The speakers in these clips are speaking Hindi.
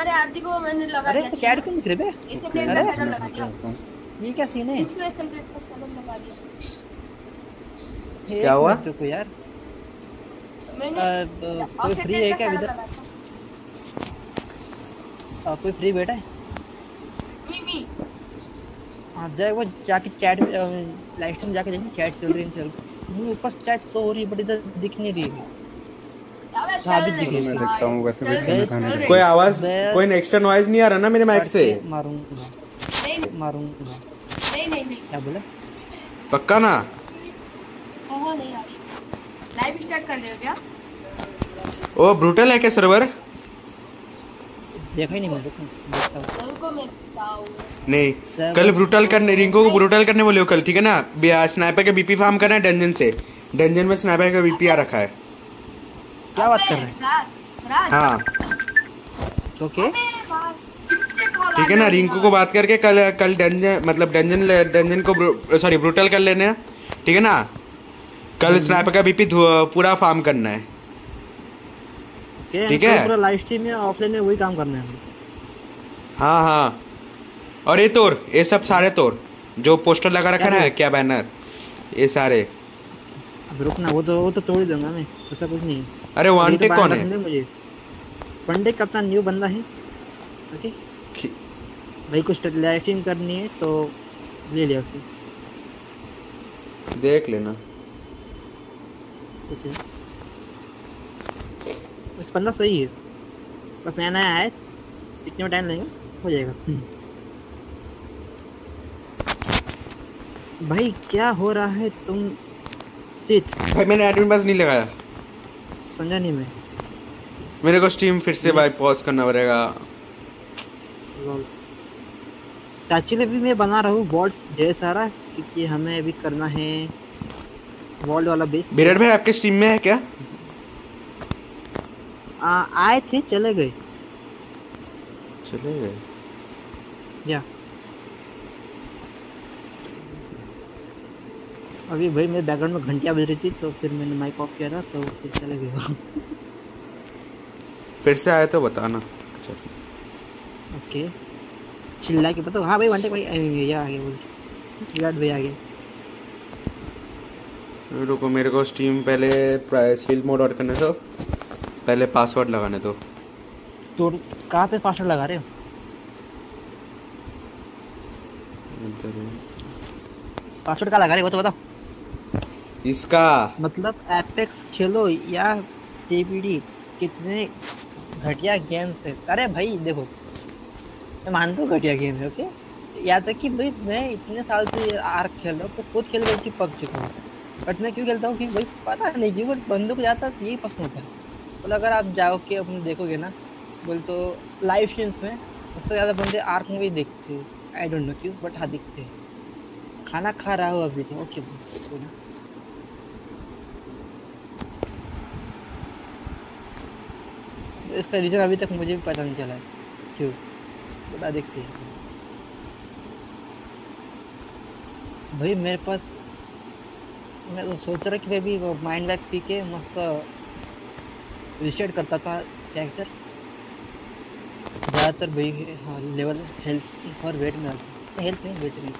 हमारे आरती को मैंने लगा अरे तो क्यों निकले बे? इसके प्लेट का शटल लगा दिया। ये क्या सीन है। इसको इसके प्लेट का शटल लगा दिया। क्या हुआ? रुको यार। मैंने कोई फ्री है क्या इधर? कोई फ्री बैठा है? मी मी। हाँ जाए वो जाके चैट लाइव स्ट्रीम जाके देखिए चैट चल रही है चल मुझे ऊपर चैट शो हो रही है बट इधर दिख नहीं रही है। अभी रही मैं देखता हूँ, वैसे भी है, खाना चल कोई आवाज़ कोई एक्स्ट्रा नॉइज़ नहीं आ रहा ना मेरे माइक से? मारूँगा। नहीं नहीं मारूँगा। नहीं नहीं नहीं। क्या बोला? पक्का ना? हाँ हाँ नहीं आ रही। लाइव स्टार्ट कर रहे हो क्या? ओ ब्रूटल है क्या सर्वर देखा ही नहीं मैं देखता हूँ। उनको मैं बताऊँ नहीं कल ब्रूटल करने रिंको को ब्रूटल करने बोले हो कल ठीक है ना? स्नाइपर के बीपी फार्म करना है डंजन से। डंजन में स्नाइपर का बीपी आ रखा है। क्या बात कर रहे हैं? हाँ। ओके। ठीक है ना रिंकू को बात करके कल कल डंजन मतलब डंजन डंजन को सॉरी ब्रूटल कर लेने हैं, ठीक है ना? कल स्नाइपर का बीपी पूरा फार्म करना है। ठीक है। पूरा लाइव स्ट्रीम में ऑफलाइन में वही काम करना है? हाँ हाँ। और ये तोड़ ये सब सारे तोड़ जो पोस्टर लगा रखा है ना क्या बैनर ये सारे। अब रुकना वो तो वो तो तोड़ ही दूँगा मैं ऐसा कुछ नहीं है। अरे वांटे तो कौन है? मुझे। पंडित का अपना न्यू बंदा है। ओके भाई कुछ लाइव स्ट्रीम करनी है तो ले लिया उसे। देख लेना। कुछ बस बंदा सही है। बस नया नया है इतने टाइम लगेगा हो जाएगा। भाई क्या हो रहा है तुम? सिट भाई मैंने एडमिन पास नहीं लगाया। समझा नहीं मैं। मेरे को स्टीम फिर से भाई पॉज करना पड़ेगा। लॉल एक्चुअली अभी मैं बना रहा हूँ वॉल्ट ढेर सारा क्योंकि हमें अभी करना है वॉल्ट वाला बेस विराट भाई आपके स्टीम में है क्या? आ, आए थे चले गए। चले गए। या। अभी भाई मेरे बैकग्राउंड में घंटियाँ बज रही थी तो फिर मैंने माइक ऑफ़ किया था तो फिर चले गए फिर से आए तो बताना। ओके चिल्ला के पता हाँ भाई वनटे भाई। ये आ गए बोल। विराट भाई आ गए रुको मेरे को स्टीम पहले सील मोड ऑन करने दो। पहले पासवर्ड लगाने दो। तो कहाँ पे पासवर्ड लगा रहे हो? पासवर्ड कहाँ लगा रहे हो तो बताओ। इसका। मतलब एपेक्स खेलो या सीपीडी कितने घटिया गेम्स है। अरे भाई, देखो, मैं मानता हूँ घटिया गेम है ओके यहाँ तक कि भाई, मैं इतने साल से आर्क खेल रहा हूँ तो खुद खेल खेल के पक चुका हूँ। बट मैं क्यों खेलता हूँ कि भाई, पता नहीं क्यों बट बंदों को ज़्यादा यही पसंद होता है। मतलब अगर आप जाओ के अपने देखोगे ना, बोल तो लाइव स्ट्रीम्स में, सबसे ज़्यादा बंदे आर्क ही देखते हैं। आई डोंट नो क्यों बट हाँ दिखते हैं। खाना खा रहा हो अभी तो ओके कोई इसका रीजन अभी तक मुझे भी पता नहीं चला है। क्यों? बता देखते हैं। भाई मेरे पास मैं तो सोच रहा कि मैं भी माइंड बैग पी के मस्त रिसेट करता था कैरेक्टर ज़्यादातर भाई हाँ लेवल हेल्थ और वेट में आता हेल्थ नहीं वेट में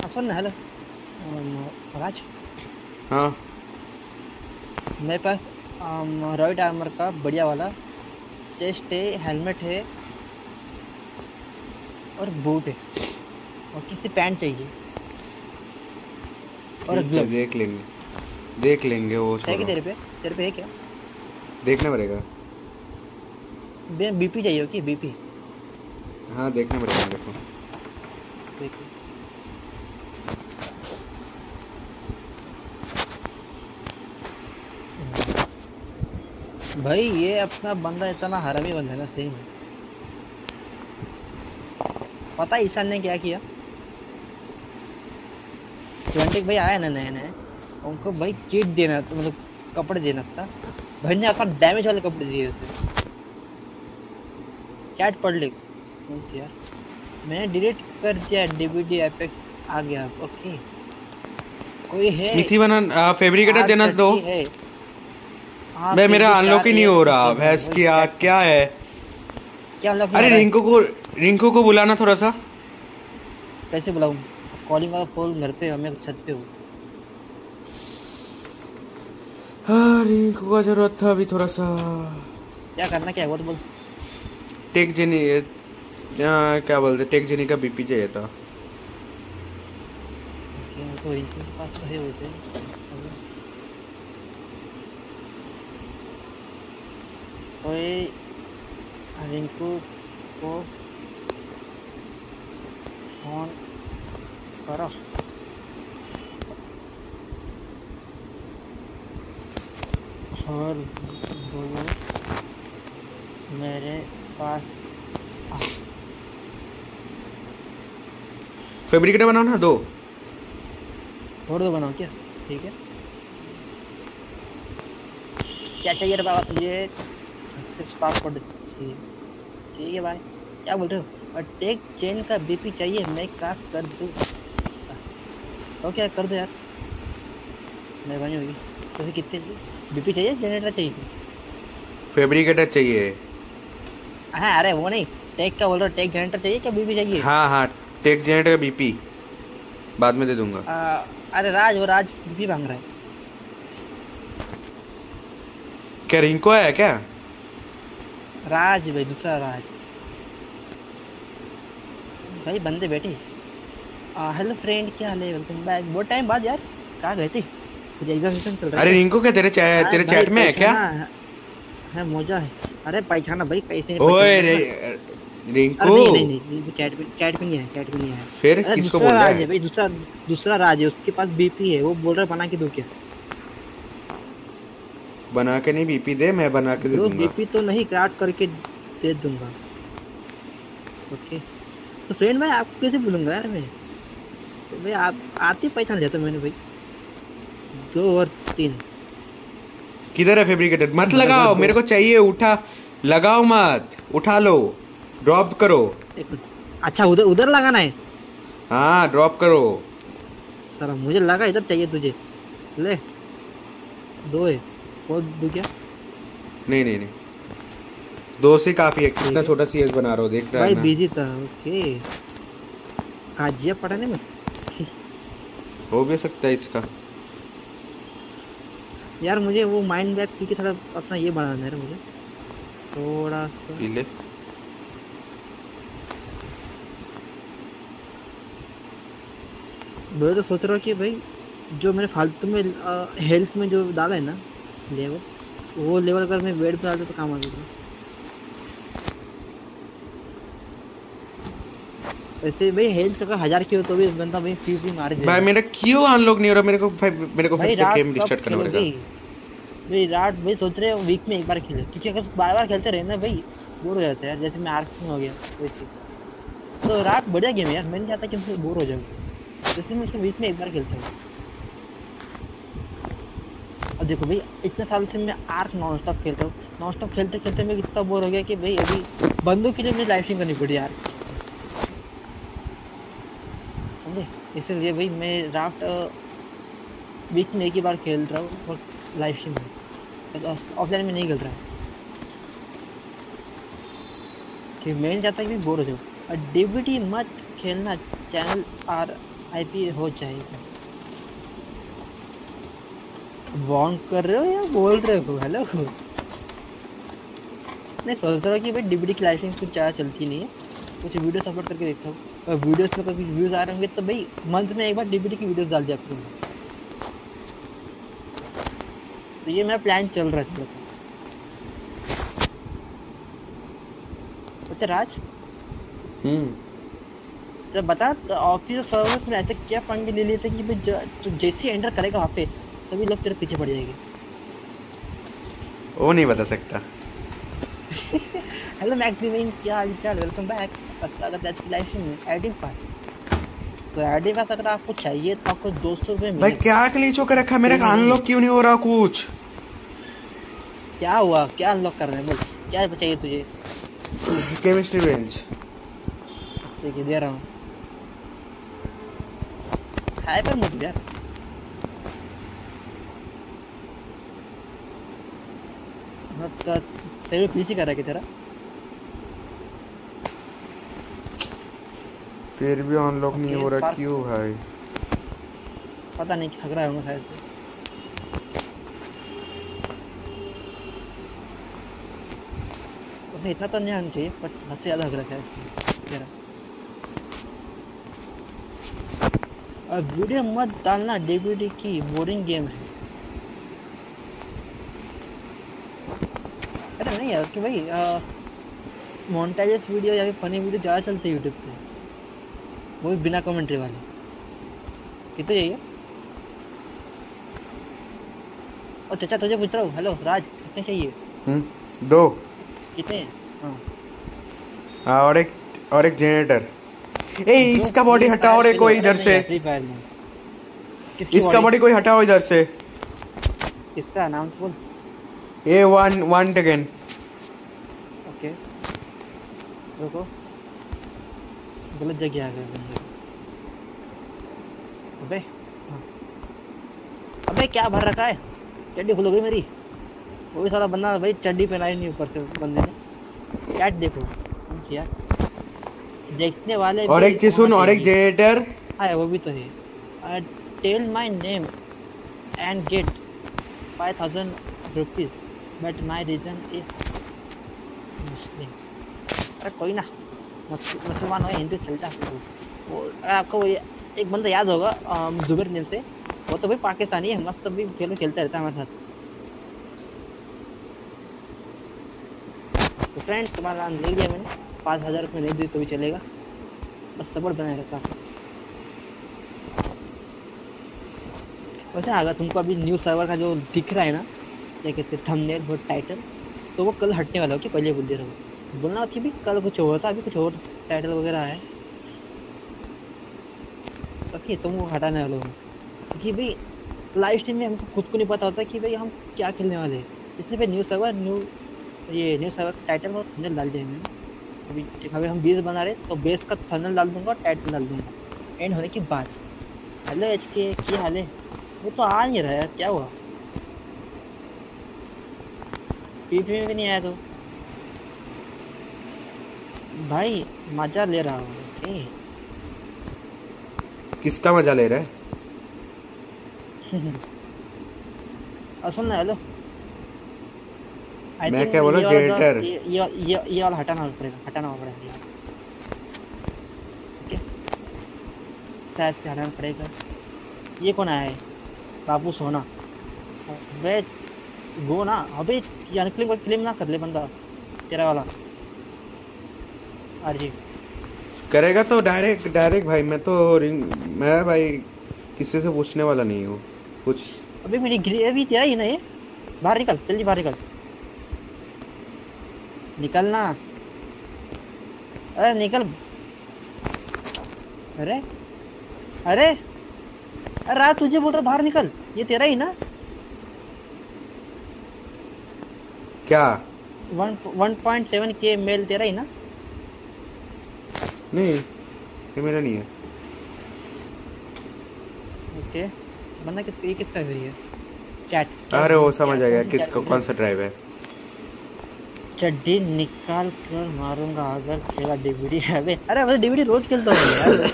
हाँ सुन ना हेलो। राज? हाँ। मेरे पास रॉयड आर्मर का बढ़िया वाला। चेस्ट है हेलमेट है और बूट है। और किसी पैंट चाहिए। और ग्लव देख लेंगे। देख लेंगे वो है कि तेरे पे? तेरे पे है क्या? देखना पड़ेगा। बीपी चाहिए कि बीपी हाँ देखना पड़ेगा देखो। भाई ये अपना बंदा इतना हरामी बंदा है ना सही में। पता है ईशान ने क्या किया? ट्वेंटी भाई आया ना नया नया उनको भाई चीट देना था मतलब कपड़े देना था। भाई ने अपना डैमेज वाले कपड़े दिए उसे चैट पढ़ ले। कौन सी यार। मैंने डिलीट कर दिया डीवीडी एपेक्स आ गया। ओके कोई है? स्मिथी बना फैब्रिकेटर देना दो। हाँ, मैं मेरा अनलॉक ही नहीं हो रहा तो भैंस वही क्या क्या- है? क्या अरे? रिंकू को रिंकू को बुलाना थोड़ा सा। कैसे बुलाऊं? कॉलिंग वाला फ़ोन घर पे है मैं छत पे हूँ। हाँ रिंकू का ज़रूरत था अभी थोड़ा सा। क्या करना क्या है? वो तो बोल। टेक जेनी क्या बोलते टेक जेनी का बीपी चाहिए था। कि तो इनके पास तो है वैसे। कोई रिंकू को फ़ोन करो और बोलो मेरे पास फेब्रिकेटर बनाओ ना दो और दो बनाओ क्या ठीक है क्या चाहिए बाबा तुझे चाहिए ठीक है भाई। क्या बोल रहे हो? और टेक चेन का बीपी चाहिए मैं काफ कर दूँ। तो क्या कर दो यार। मेहरबानी होगी। तो कितने बीपी चाहिए जनरेटर चाहिए फेब्रिकेटर चाहिए। हाँ अरे वो नहीं। टेक का बोल रहा टेक जनरेटर चाहिए क्या? बीपी चाहिए? हाँ हाँ। टेक जेनेटर का बीपी बाद में दे दूँगा। आ, अरे राज वो राज बीपी मांग रहा है। क्या रिंकू आया क्या? राज भाई दूसरा राज। भाई बंदे बैठे। हेलो फ्रेंड क्या हाल है वेलकम बैक बहुत टाइम बाद यार। कहाँ गए थे? कुछ एग्ज़ाम एग्ज़ाम चल रहा अरे है रिंकू क्या तेरे चा, हाँ, तेरे चैट में है क्या? पहचाना है। मोजा है। अरे पहचाना भाई कैसे ओए रे रिंकू। नहीं नहीं नहीं चैट में चैट में नहीं है चैट में नहीं है। फिर किसको बोल रहा है? है भाई दूसरा दूसरा राज है। उसके पास बीपी है। वो बोल रहा है बना के दो क्या? बना के नहीं बीपी दे मैं बना के दे दूँगा। बीपी तो नहीं क्राफ्ट करके दे दूँगा। ओके तो फ्रेंड भाई आपको कैसे बोलूँगा यार मैं? तो भाई आप आते पहचान लिया था मैंने भाई। दो और तीन। किधर है फेब्रिकेटर मत लगाओ मेरे को चाहिए उठा। लगाओ मत उठा लो। ड्रॉप करो। अच्छा उधर उधर लगाना है? हाँ ड्रॉप करो। सर मुझे लगा इधर चाहिए तुझे। ले दो है। और दो क्या? नहीं नहीं नहीं। दो से काफ़ी है कितना है। छोटा सीएस बना रहा हो देख रहा भाई है बिज़ी था ओके काजिया पढ़ाने में? हो भी सकता है इसका। यार मुझे वो माइंड मैप की थोड़ा अपना ये बनाना है मुझे। थोड़ा सा मैं तो सोच रहा हूँ कि भाई जो मैंने फालतू में हेल्थ में जो डाला है ना लेवल। वो लेवल अगर मैं वेट पे डालता तो काम आ जाएगा वैसे भाई हेल्थ अगर हज़ार की हो तो भी बंदा भाई फ्री फ्री मार भाई मेरा क्यों अनलॉक नहीं हो रहा? मेरे को भाई मेरे को फिर से गेम रिस्टार्ट करना पड़ेगा। भाई रात भाई सोच रहे हो वीक में एक बार खेले क्योंकि अगर बार बार खेलते रहे ना भाई बोर हो जाते हैं यार। जैसे मैं आर्क में हो गया वैसे तो रात बढ़िया गेम है यार मैं नहीं चाहता कि बोर हो जाऊँ। जैसे मैं वीक में एक बार खेलता हूँ। अब देखो भाई, इतने साल से मैं आर्क नॉन स्टॉप खेलता हूँ। नॉन स्टॉप खेलते खेलते मैं इतना बोर हो गया कि भाई अभी बंदों के लिए मुझे लाइव स्ट्रीम करनी पड़ी यार। समझे? इसलिए भाई मैं राफ्ट बीच में एक ही बार खेल रहा हूँ और लाइव स्ट्रीम में। ऑफलाइन में नहीं खेल रहा कि मैं चाहता कि बोर हो जाऊँ। और डीवीडी मत खेलना चैनल आर आईपी हो जाएगा वॉन्ग कर रहे हो या बोल रहे हो? हेलो नहीं सोच रहा हूँ कि भाई डीवीडी की लाइव कुछ ज़्यादा चलती नहीं है। कुछ वीडियोस अपलोड करके देखता हूँ। और वीडियोस में कुछ व्यूज़ आ रहे होंगे तो भाई मंथ में एक बार डीवीडी की वीडियोस डाल दिया करूँगा तो ये मेरा प्लान चल रहा है अच्छा राज? हम्म। तो बता ऑफ़िस सर्विस में ऐसे क्या पंगे ले लिए थे कि भाई तो जैसे एंटर करेगा वहाँ पे सभी लोग तेरे पीछे पड़ जाएँगे। वो नहीं बता सकता। हेलो मैक्सिमिन क्या हाल चाल? वेलकम बैक स्वागत है आपकी लाइफ में एडिंग पास तो एडिंग पास अगर आपको चाहिए तो आपको दो सौ रुपये भाई क्या क्लीच होकर रखा मेरा नहीं, अनलॉक क्यों नहीं हो रहा कुछ? क्या हुआ? क्या अनलॉक कर रहे हैं बोल। क्या चाहिए तुझे? केमिस्ट्री बेंच है दे रहा हूँ। हाइपर मत यार। तेरे पीछे कर रहा है तेरा? फिर भी अनलॉक नहीं हो रहा क्यों भाई? पता नहीं थक रहा होगा शायद से। उसे इतना तो नहीं आना चाहिए पर हद से ज़्यादा हक रहा है शायद तेरा। और वीडियो मत डालना डीवीडी की बोरिंग गेम है। अरे नहीं यार कि भाई मोनेटाइज वीडियो या फिर फनी वीडियो ज़्यादा चलते हैं यूट्यूब पे। वो भी बिना कमेंट्री वाले। कितने चाहिए? और चाचा तुझे पूछ रहा हूँ। हेलो राज कितने चाहिए? हम्म दो। कितने? हाँ। हाँ और एक और एक जनरेटर ए इसका बॉडी हटाओ रे कोई इधर से। इसका बॉडी कोई हटाओ इधर से। किसका? नाम बोल। A one one again okay रुको। गलत जगह आ बंदे अबे हाँ। अबे क्या भर रखा है? चड्डी खुल गई मेरी। वो भी सारा बंदा भाई चड्डी पहनाई नहीं ऊपर से बंदे ने। कैट देखो। यार देखने वाले और एक चीज़ सुन और एक। जनरेटर हाँ वो भी तो है। Tell my name and get five thousand rupees but my reason is Muslim अरे कोई ना। मुस- मुसलमान हो, हिंदू चलता वो आपको वो एक बंदा याद होगा जुबेर नेम से। वो तो भाई पाकिस्तानी है, मस्त भी खेल खेलता रहता है हमारे साथ। तो फ्रेंड तुम्हारा नाम ले लिया मैंने। पाँच हज़ार रुपये नहीं दी तो भी चलेगा। बस सपोर्ट बनाए रखा। वैसे अगर तुमको अभी न्यूज़ सर्वर का जो दिख रहा है ना क्या कहते थंबनेल और टाइटल तो वो कल हटने वाला हो कि पहले बोल दे रहा हूँ। बोलना कि भी कल कुछ और था, अभी कुछ और टाइटल वगैरह है। फिर तुम वो हटाने वाले हो। क्योंकि भाई लाइव स्ट्रीम में हमको खुद को नहीं पता होता कि भाई हम क्या खेलने वाले हैं। इसलिए भाई न्यूज़ सर्वर न्यू ये न्यूज़ सर्वर टाइटल और थंबनेल डाल देंगे अभी अभी हम बेस बना रहे तो बेस का थंबनेल डाल दूँगा और टाइटल डाल दूँगा। एंड होने की बात। हेलो एच के क्या हाल है? वो तो आ नहीं रहा है क्या हुआ? पीपी में भी नहीं आया तो। भाई मज़ा ले रहा हूँ। किसका मज़ा ले रहा है? सुन ना हेलो। मैं क्या बोला, ये वाला generator? जो- ये ये ये ये वाला हटाना पड़ेगा हटाना पड़ेगा ओके शायद से हटाना पड़ेगा। ये कौन आया है? बाबू सोना। वे गो ना अभी यार क्लिम क्लिम ना कर ले बंदा तेरा वाला। करेगा तो डायरेक्ट डायरेक्ट भाई मैं तो रिंग मैं भाई किसी से पूछने वाला नहीं हूँ कुछ। अबे मेरी ग्रे अभी तेरा ही ना ये? बाहर निकल जल्दी बाहर निकल। निकलना। अरे निकल। अरे अरे अरे रात तुझे बोल रहा बाहर निकल। ये तेरा ही ना? क्या? वन वन पॉइंट सेवन के मेल तेरा ही ना? नहीं ये मेरा नहीं है। ओके बंदा किस ये किसका फिर ये? चैट। अरे वो समझ आ गया किसका कौन सा ड्राइव है। चड्डी निकाल कर मारूँगा अगर तेरा डीवीडी है। अबे अरे वैसे डीवीडी रोज खेलता हूँ यार।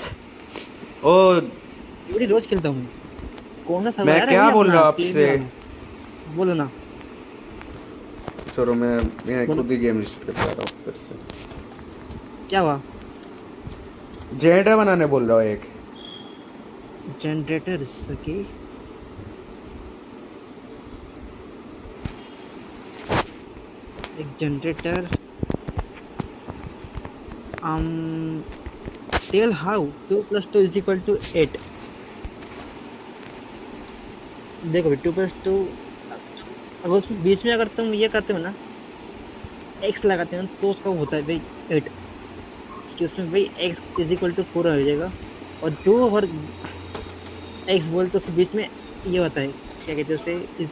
ओ डीवीडी रोज खेलता हूँ। कौन सा मैं क्या बोल रहा हूँ आपसे? बोलो ना। चलो मैं मैं खुद ही गेम रिस्टार्ट कर रहा हूँ फिर से। क्या हुआ? जनरेटर बनाने बोल रहा हूँ एक। जनरेटर ओके एक generator um tell how two plus two is equal to eight देखो भाई टू प्लस टू अगर उसमें बीच में अगर तुम ये करते हो ना एक्स लगाते हो तो उसका होता है भाई एट कि उसमें भाई x is equal to four आ जाएगा। और जो और एक्स बोल तो उसके बीच में ये होता है क्या कहते हैं उसे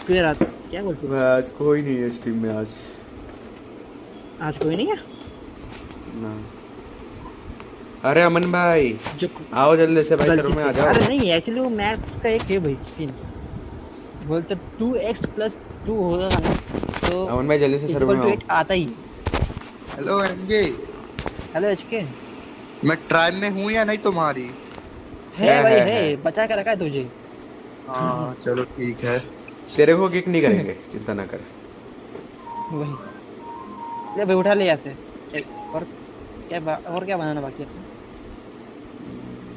स्क्वेयर आता है क्या बोलते हो? आज कोई नहीं है स्ट्रीम में आज। आज कोई नहीं है? ना। अरे अमन भाई आओ जल्दी से भाई गलती में आ जाओ। अरे नहीं एक्चुअली वो मैथ्स का एक है भाई सीन बोलते टू एक्स प्लस टू होगा ना तो अमन भाई जल्दी से सर्वर में आओ। आता ही। Hello MJ hello HK. मैं ट्राइब में हूँ या नहीं तुम्हारी? है है, भाई है, है। है। बचा के रखा है तुझे। हाँ चलो ठीक है। तेरे को किक नहीं करेंगे चिंता ना कर। वही। ले भाई उठा ले यहाँ से। और क्या बा- और क्या बनाना बाकी है?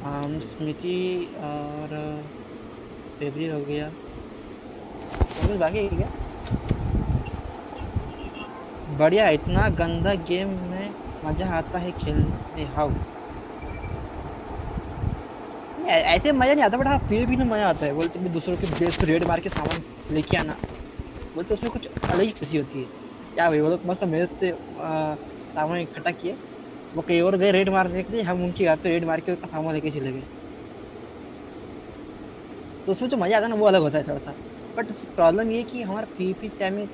आम स्मृति और फेवरी हो गया। और कुछ बाकी है क्या? बढ़िया इतना गंदा गेम में मज़ा आता है खेलने, हाउ? ऐसे मज़ा नहीं आता बट हाँ फिर भी ना मज़ा आता है। बोलते भी दूसरों के बेस पे रेड मार के सामान लेके आना। बोलते उसमें कुछ अलग ही खुशी होती है। क्या भाई, वो लोग मस्त मेरे से सामान इकट्ठा किए। वो कहीं और गए रेड मारने के लिए, हम उनकी घर पे रेड मार के उसका सामान लेके चले गए। तो उसमें जो मज़ा आता है ना, वो अलग होता है थोड़ा सा बट प्रॉब्लम ये कि हमारा पी पी टाइम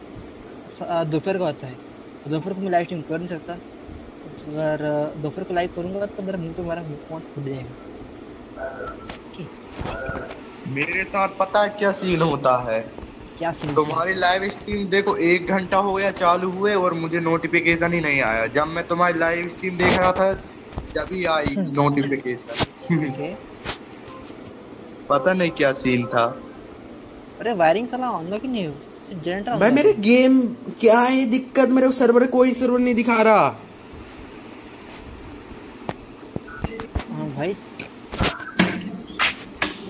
दोपहर का होता है। दोपहर को मैं लाइव स्ट्रीम कर नहीं सकता। अगर दोपहर को लाइव करूँगा तो मेरा मुँह पे मेरा फ़ोन फूट जाएगा। मेरे साथ पता है क्या सीन होता है? क्या सीन तुम्हारी लाइव स्ट्रीम देखो एक घंटा हो गया चालू हुए और मुझे नोटिफिकेशन ही नहीं आया। जब मैं तुम्हारी लाइव स्ट्रीम देख रहा था जब ही आई नोटिफिकेशन ओके पता नहीं क्या सीन था। अरे वायरिंग साला ऑन कि नहीं जनरेटर भाई मेरे गेम क्या है? दिक्कत मेरे सर्वर कोई सर्वर नहीं दिखा रहा हाँ भाई।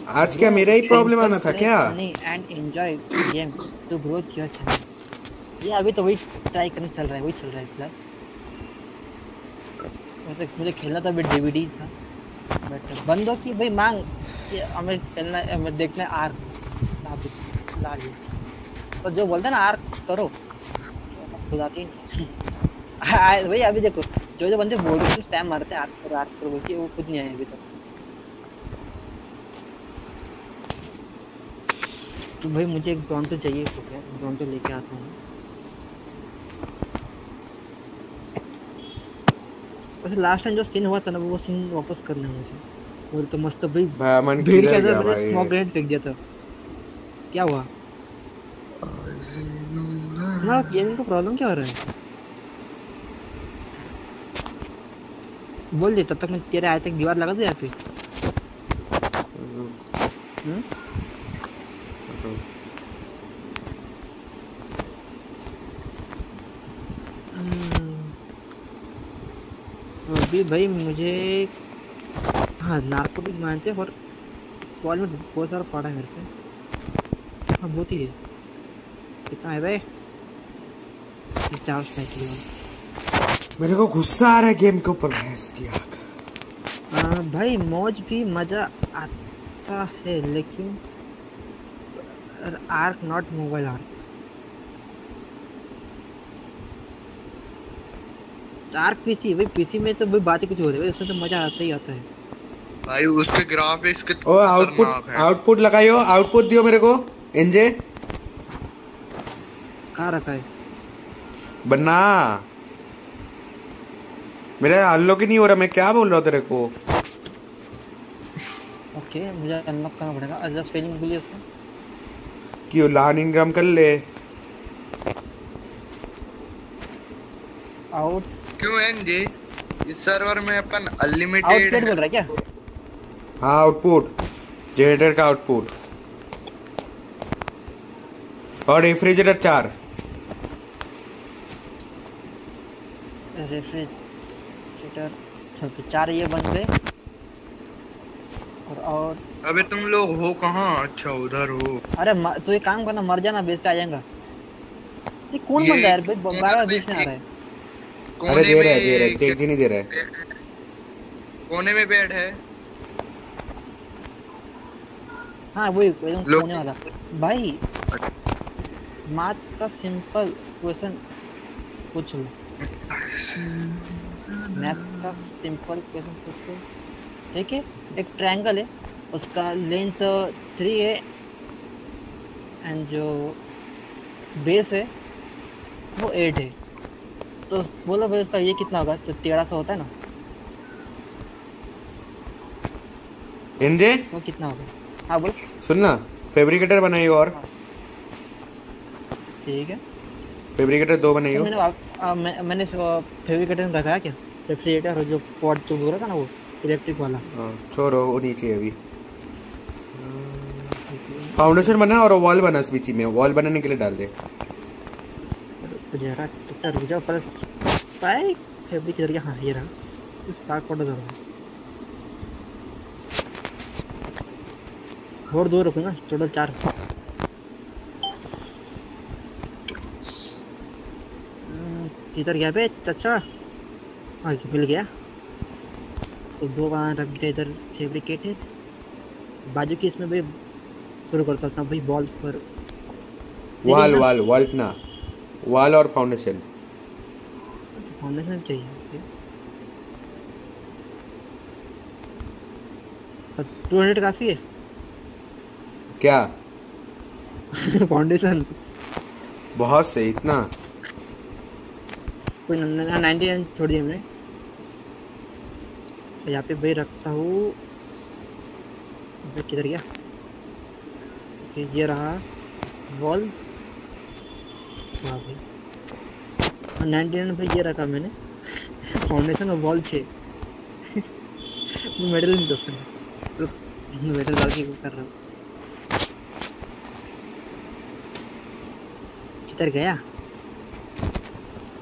आज क्या मेरा ही प्रॉब्लम आना था क्या? नहीं and enjoy game to grow your channel ये अभी तो वही ट्राई करने चल रहा है वही चल रहा है फ़िलहाल वैसे मुझे खेलना था अभी डीवीडी था। बट बंद हो कि भाई मांग। कि हमें खेलना हमें देखना ला लिया। तो जो बोलते हैं ना आर्क करो। खुद ही। आ- भाई अभी देखो। जो जो बंदे बोल रहे हैं स्टैम मारते हैं आर्क करो आर्क करो बोल के वो खुद नहीं आए अभी तक। तो भाई मुझे एक ब्रॉन्टो चाहिए तो क्या ब्रॉन्टो लेके आता हूँ। वैसे लास्ट टाइम जो सीन हुआ था ना वो सीन वापस करना है मुझे। वो तो मस्त भाई भाई अमन भीड़ के अंदर मैंने स्मोक ग्रेनेड फेंक दिया था। क्या हुआ? ना गेमिंग का प्रॉब्लम क्या हो रहा है? बोल दे तब तक मैं तेरे आए तक दीवार लगा दूँ यहाँ पे। अभी भाई मुझे हाँ नार्कोटिक मानते हैं और कॉल में बहुत सारा पड़ा है मेरे पे। हाँ बहुत ही है। कितना है भाई? चार स्नैक मेरे को गुस्सा आ रहा है गेम के ऊपर भैंस की आग आ, भाई मौज भी मज़ा आता है लेकिन ark not mobile ark. Ark PC भाई पीसी में तो भाई बात ही कुछ हो रही है भाई उसमें तो मज़ा आता ही आता है। भाई उसके ग्राफिक्स के ओ आउटपुट आउटपुट लगाइयो आउटपुट दियो मेरे को एनजे कहाँ रखा है? बन्ना। मेरा अनलॉक ही नहीं हो रहा मैं क्या बोल रहा हूँ तेरे को? ओके मुझे अनलॉक करना पड़ेगा। जस्ट स्पेलिंग बोलिए उसका। क्यों लान इनकम कर ले। आउट क्यों एनजे इस सर्वर में अपन अनलिमिटेड बोल रहा है क्या? हाँ आउटपुट जनरेटर का आउटपुट और रेफ्रिजरेटर चार। रेफ्रिजरेटर अच्छा तो चार ये बन गए। और और अबे तुम लोग हो कहाँ? अच्छा उधर हो। अरे तू एक काम करना मर जाना बेच पे आ जाएगा। ये कौन ये बंदा है यार? भाई कौन बार बार है बीच में आ? रहा है। अरे दे रहा है दे रहा है टेक जी नहीं दे रहा है। कोने में बेड है? हाँ वही एकदम लोग- सोने वाला। भाई मैथ का सिंपल क्वेश्चन पूछ लो। मैथ का सिंपल क्वेश्चन पूछ लो ठीक है एक ट्रायंगल है उसका लेंथ थ्री है एंड जो बेस है वो एट है। तो बोलो भाई उसका ये कितना होगा? तो तेरह सौ होता है ना। एनजे वो कितना होगा? हाँ बोल। सुन ना फैब्रिकेटर बनाइए और। ठीक है। फेब्रिकेटर दो बनाई तो मैंने आप, आ, मैं, मैंने फेविकेटर में रखा है क्या? रेफ्रिजरेटर जो पॉट जो हो रहा था ना वो इलेक्ट्रिक वाला। हाँ, छोड़ो वो नीचे है अभी। फाउंडेशन बना और वॉल बना स्मिथी में। वॉल बनाने के लिए डाल दे। तो जरा तो रुक जाओ पर पाए फेब्रिकेटर हाँ ये रहा। स्टार्ट पॉट जरा और दो रखो ना टोटल चार। हम्म, किधर गया बे चाचा हाँ जी मिल गया। तो दो वहाँ रख दिया इधर फेब्रिकेटेड बाजू की इसमें भाई शुरू करता था भाई बॉल पर। वॉल। वॉल वॉल ना। वॉल और फाउंडेशन फाउंडेशन चाहिए टू हंड्रेड काफ़ी है? क्या? फाउंडेशन बहुत सही इतना। कोई नाइनटी नाइन छोड़ दिया हमने। यहाँ पे भाई रखता हूँ। किधर गया? ये रहा। वॉल। हाँ भाई। नाइनटी नाइन भाई ये रखा मैंने। फाउंडेशन और वॉल छः। मेडल नहीं दोस्तों मेडल डाल के कर रहा हूँ। किधर गया?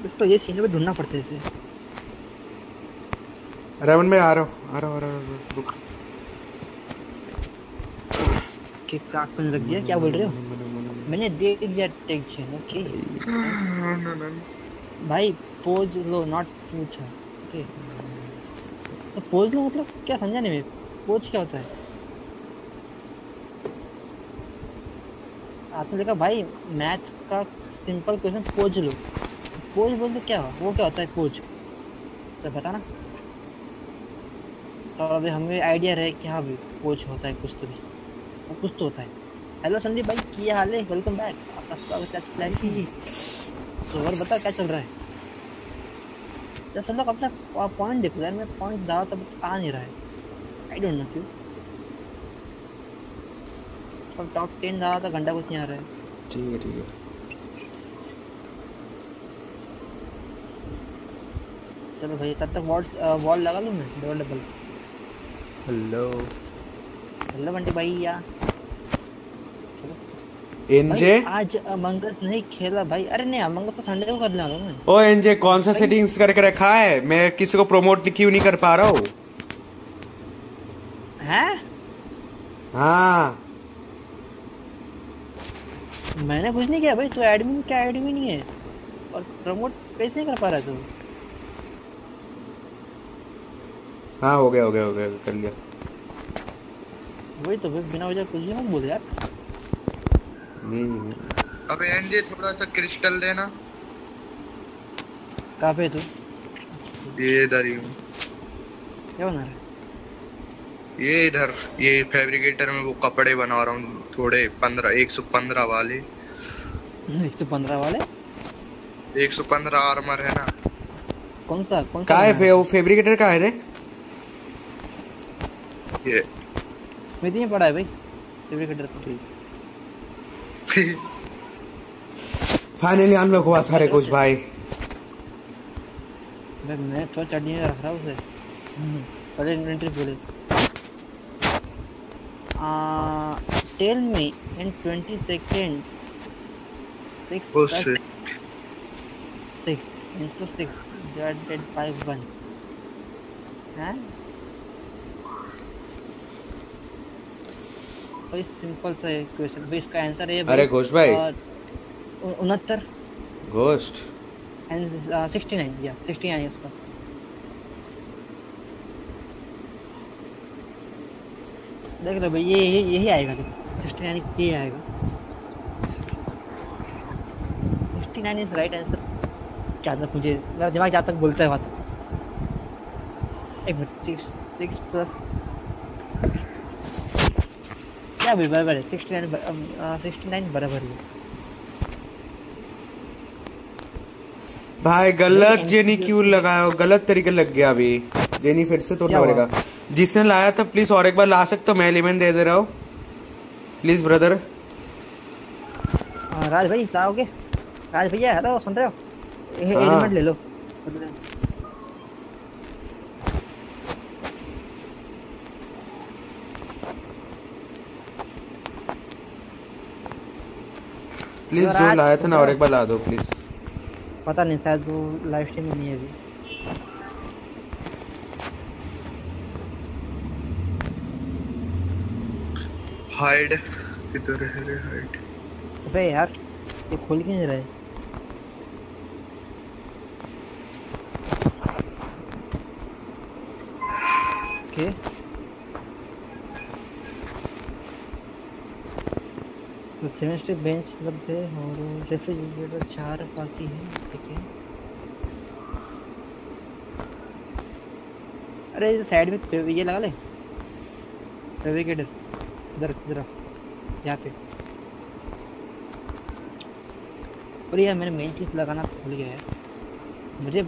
इसको ये सीन पे ढूंढना पड़ता है रमन में आ रहा हूँ आ रहा हूँ आ रहा हूँ, रुक। कि काक रख दिया क्या बोल रहे हो? मैंने देख दिया टेंशन ओके? भाई पोज लो नॉट पूछा ओके? तो पोज लो मतलब क्या समझा नहीं मैं? पोज क्या होता है? आपने देखा भाई मैथ का सिंपल क्वेश्चन पोज लो। पोज बोल तो क्या हुआ? वो क्या होता है पोज? तो बताना। तो अभी हमें आइडिया रहे कि हाँ भाई पोज होता है कुछ तो भी। वो कुछ तो होता है। हेलो संदीप भाई क्या हाल है? वेलकम बैक आपका स्वागत है प्लान की सो और बता क्या चल रहा है? तो सब लोग अपना पॉइंट देखो यार मैं पॉइंट ज़्यादा तब आ नहीं रहा है। आई डोंट नो क्यों। सब टॉप टेन ज़्यादा था घंटा कुछ नहीं आ रहा है। ठीक है ठीक है। चलो भाई तब तक वॉल वॉल लगा लूँ मैं double double hello hello Bunty भैया एनजे आज अमंगस नहीं खेला भाई अरे नहीं अमंगस तो संडे को कर मैं ओ एनजे कौन सा सेटिंग्स करके रखा है? मैं किसी को प्रमोट क्यों नहीं कर पा रहा हूँ? हैं? हाँ। मैंने कुछ नहीं किया भाई तू एडमिन क्या एडमिन ही है? और प्रमोट कैसे कर पा रहा तू? हाँ हो गया हो गया हो गया कर लिया। वही तो भाई बिना वजह कुछ मत बोल यार। हम्म, अबे एनजे थोड़ा सा क्रिस्टल देना। कहाँ पे तू। ये इधर ही हूँ। क्या बना रहा है? ये इधर ये फैब्रिकेटर में वो कपड़े बना रहा हूँ थोड़े पंद्रह एक सौ पंद्रह वाले। एक सौ पंद्रह वाले? एक सौ पंद्रह आर्मर है ना। कौन सा कौन सा का है फे, वो फेब्रिकेटर का है रे? ये स्मृति में पड़ा है भाई। फेब्रिकेटर तो ठीक फाइनली हम लोग हुआ सारे कुछ भाई। मैं मैं थोड़ा चटनी में रख रहा हूँ उसे। पहले इन्वेंटरी बोले टेल मी इन 20 सेकंड ओ 6 shit. 6 into 6 divided by 1 हैं भाई सिंपल सा क्वेश्चन भाई इसका आंसर है अरे घोष भाई। उनहत्तर। घोस्ट एंड सिक्सटी नाइन या सिक्सटी नाइन इसका देख लो भाई ये यही आएगा सिक्सटी नाइन ये आएगा। Sixty nine is right answer क्या तक मुझे मेरा दिमाग जहाँ तक बोलता है बात एक मिनट सिक्स सिक्स प्लस क्या भाई बराबर है? सिक्सटी नाइन सिक्सटी नाइन बराबर है भाई गलत जेनी क्यों लगाया गलत तरीके लग गया अभी। जेनी फिर से तोड़ना पड़ेगा। जिसने लाया था प्लीज़ और एक बार ला सकते हो मैं एलिमेंट दे दे रहा हूँ। प्लीज़ ब्रदर हाँ, राज भाई गए राज भैया हेलो सुन रहे हो? ये हाँ। ले लो। प्लीज़ जो लाया था ना और एक बार ला दो प्लीज़ पता नहीं शायद वो लाइव स्ट्रीम में नहीं है अभी। हाइड किधर है रे हाइड अबे यार ये खोल क्यों नहीं रहा है? ओके तो सेमेस्टर बेंच उपलब्ध है और रेफ्रिजरेटर चार बाकी है, ठीक है। अरे साइड में तो ये लगा ले। फेविकेटर इधर इधर यहाँ पे। और यार मैंने मेन चीज़ लगाना भूल गया है मुझे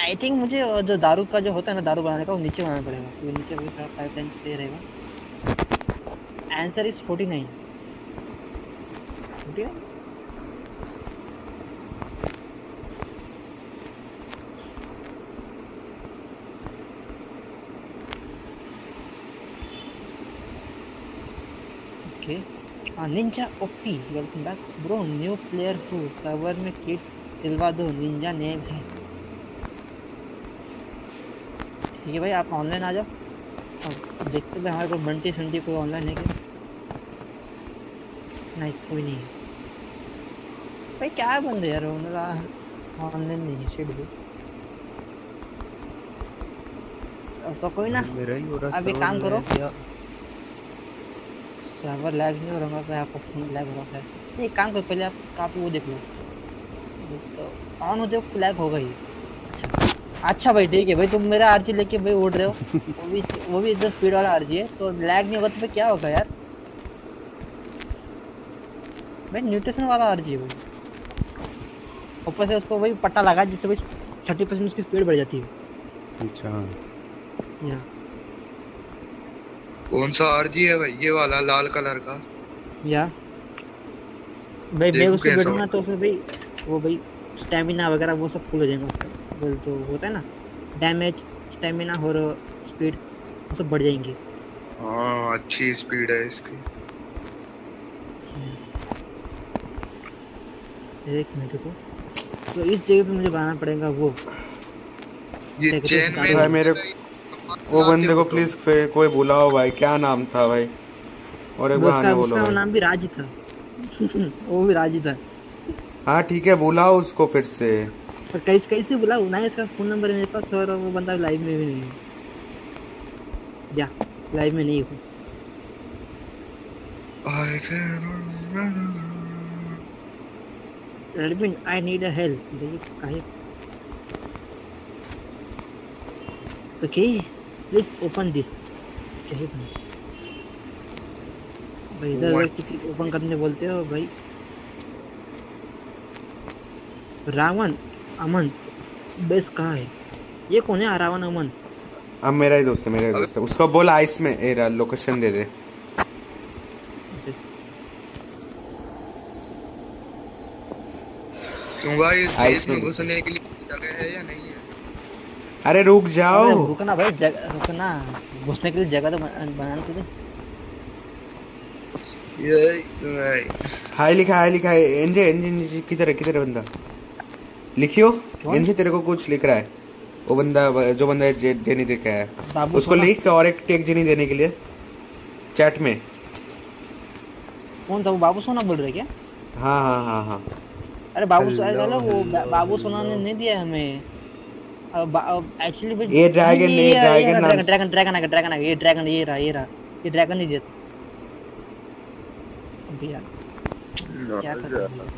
आई थिंक मुझे जो दारू का जो होता है ना, दारू बनाने का, वो नीचे बनाना पड़ेगा। वो नीचे से रहेगा। Answer is forty nine okay हाँ? Ninja OP welcome back bro new player who cover में किट दिलवा दो निंजा नेम है। ठीक है भाई, आप ऑनलाइन आ जाओ। अब देखते हैं हमारे को बंटी संटी कोई ऑनलाइन है क्या? नहीं, कोई नहीं है। भाई क्या बंदे यार? ऑनलाइन नहीं है शेड भी अब तो कोई ना। मेरा ही हो रहा अब एक काम करो। सर्वर लैग नहीं हो रहा है आपका फ़ोन लैग हो रहा है नहीं एक काम करो पहले आप काफ़ी वो देख लो। तो ऑन होते वक्त लैग होगा ही। अच्छा अच्छा भाई ठीक है भाई तुम मेरा आरजी लेके भाई उड़ रहे हो। वो भी वो भी इधर स्पीड वाला आरजी है तो लैग नहीं होगा तो क्या होगा यार? भाई न्यूट्रिशन वाला आरजी है भाई ऊपर से उसको वही पट्टा लगा जिससे भाई थर्टी परसेंट उसकी स्पीड बढ़ जाती है। अच्छा। या कौन सा आरजी है भाई? ये वाला लाल कलर का। या भाई मैं उसको बैठूँगा तो फिर भाई वो भाई स्टेमिना वगैरह वो सब फुल हो जाएगा उसका। वो जो होता है ना डैमेज स्टेमिना और स्पीड वो सब बढ़ जाएँगे। हाँ अच्छी स्पीड है इसकी। एक मिनट को तो इस जगह पे मुझे बनाना पड़ेगा वो। ये चैन भाई मेरे- वो बंदे को प्लीज़ फिर कोई बुलाओ भाई क्या नाम था भाई? और एक बहाने बोलो उसका नाम भी राज था। वो भी राज था। हाँ ठीक है बुलाओ उसको फिर से। पर कैसे कैसे बुलाऊं? ना इसका फ़ोन नंबर मेरे पास और वो बंदा लाइव में भी नहीं है। या लाइव में नहीं हूँ। I अ हेल्प देखिए काहे ओके प्लीज़ ओपन दिस चाहिए भाई भाई इधर टिकट ओपन करने बोलते हो भाई? रावण अमन बेस कहाँ है? ये कौन है? रावण अमन। अब मेरा ही दोस्त है मेरा ही दोस्त है। उसको बोल आइस में ए लोकेशन दे दे। क्यों भाई देश में में घुसने के लिए जगह है या नहीं है? अरे रुक जाओ। रुकना भाई जगह रुकना घुसने के लिए जगह तो बन- बनानी चाहिए ये भाई हाय लिखा हाय लिखा है एनजे एनजे किधर है किधर है बंदा। लिखियो? एनजे तेरे को कुछ लिख रहा है। वो बंदा जो बंदा जे, जेनी दे के आया है उसको लिख और एक टेक जेनी देने के लिए। चैट में। कौन था वो? बाबू सोना बोल रहे क्या? हाँ हाँ हाँ हाँ। अरे बाबू सो Hello, हेलो वो बाबू सोना ने नहीं दिया हमें। एक्चुअली ये dragon नहीं, dragon नाम ड्रैगन ड्रैगन आ ड्रैगन आ ये ड्रैगन ये रहा ये रहा ये ड्रैगन नहीं अभी यार क्या कर?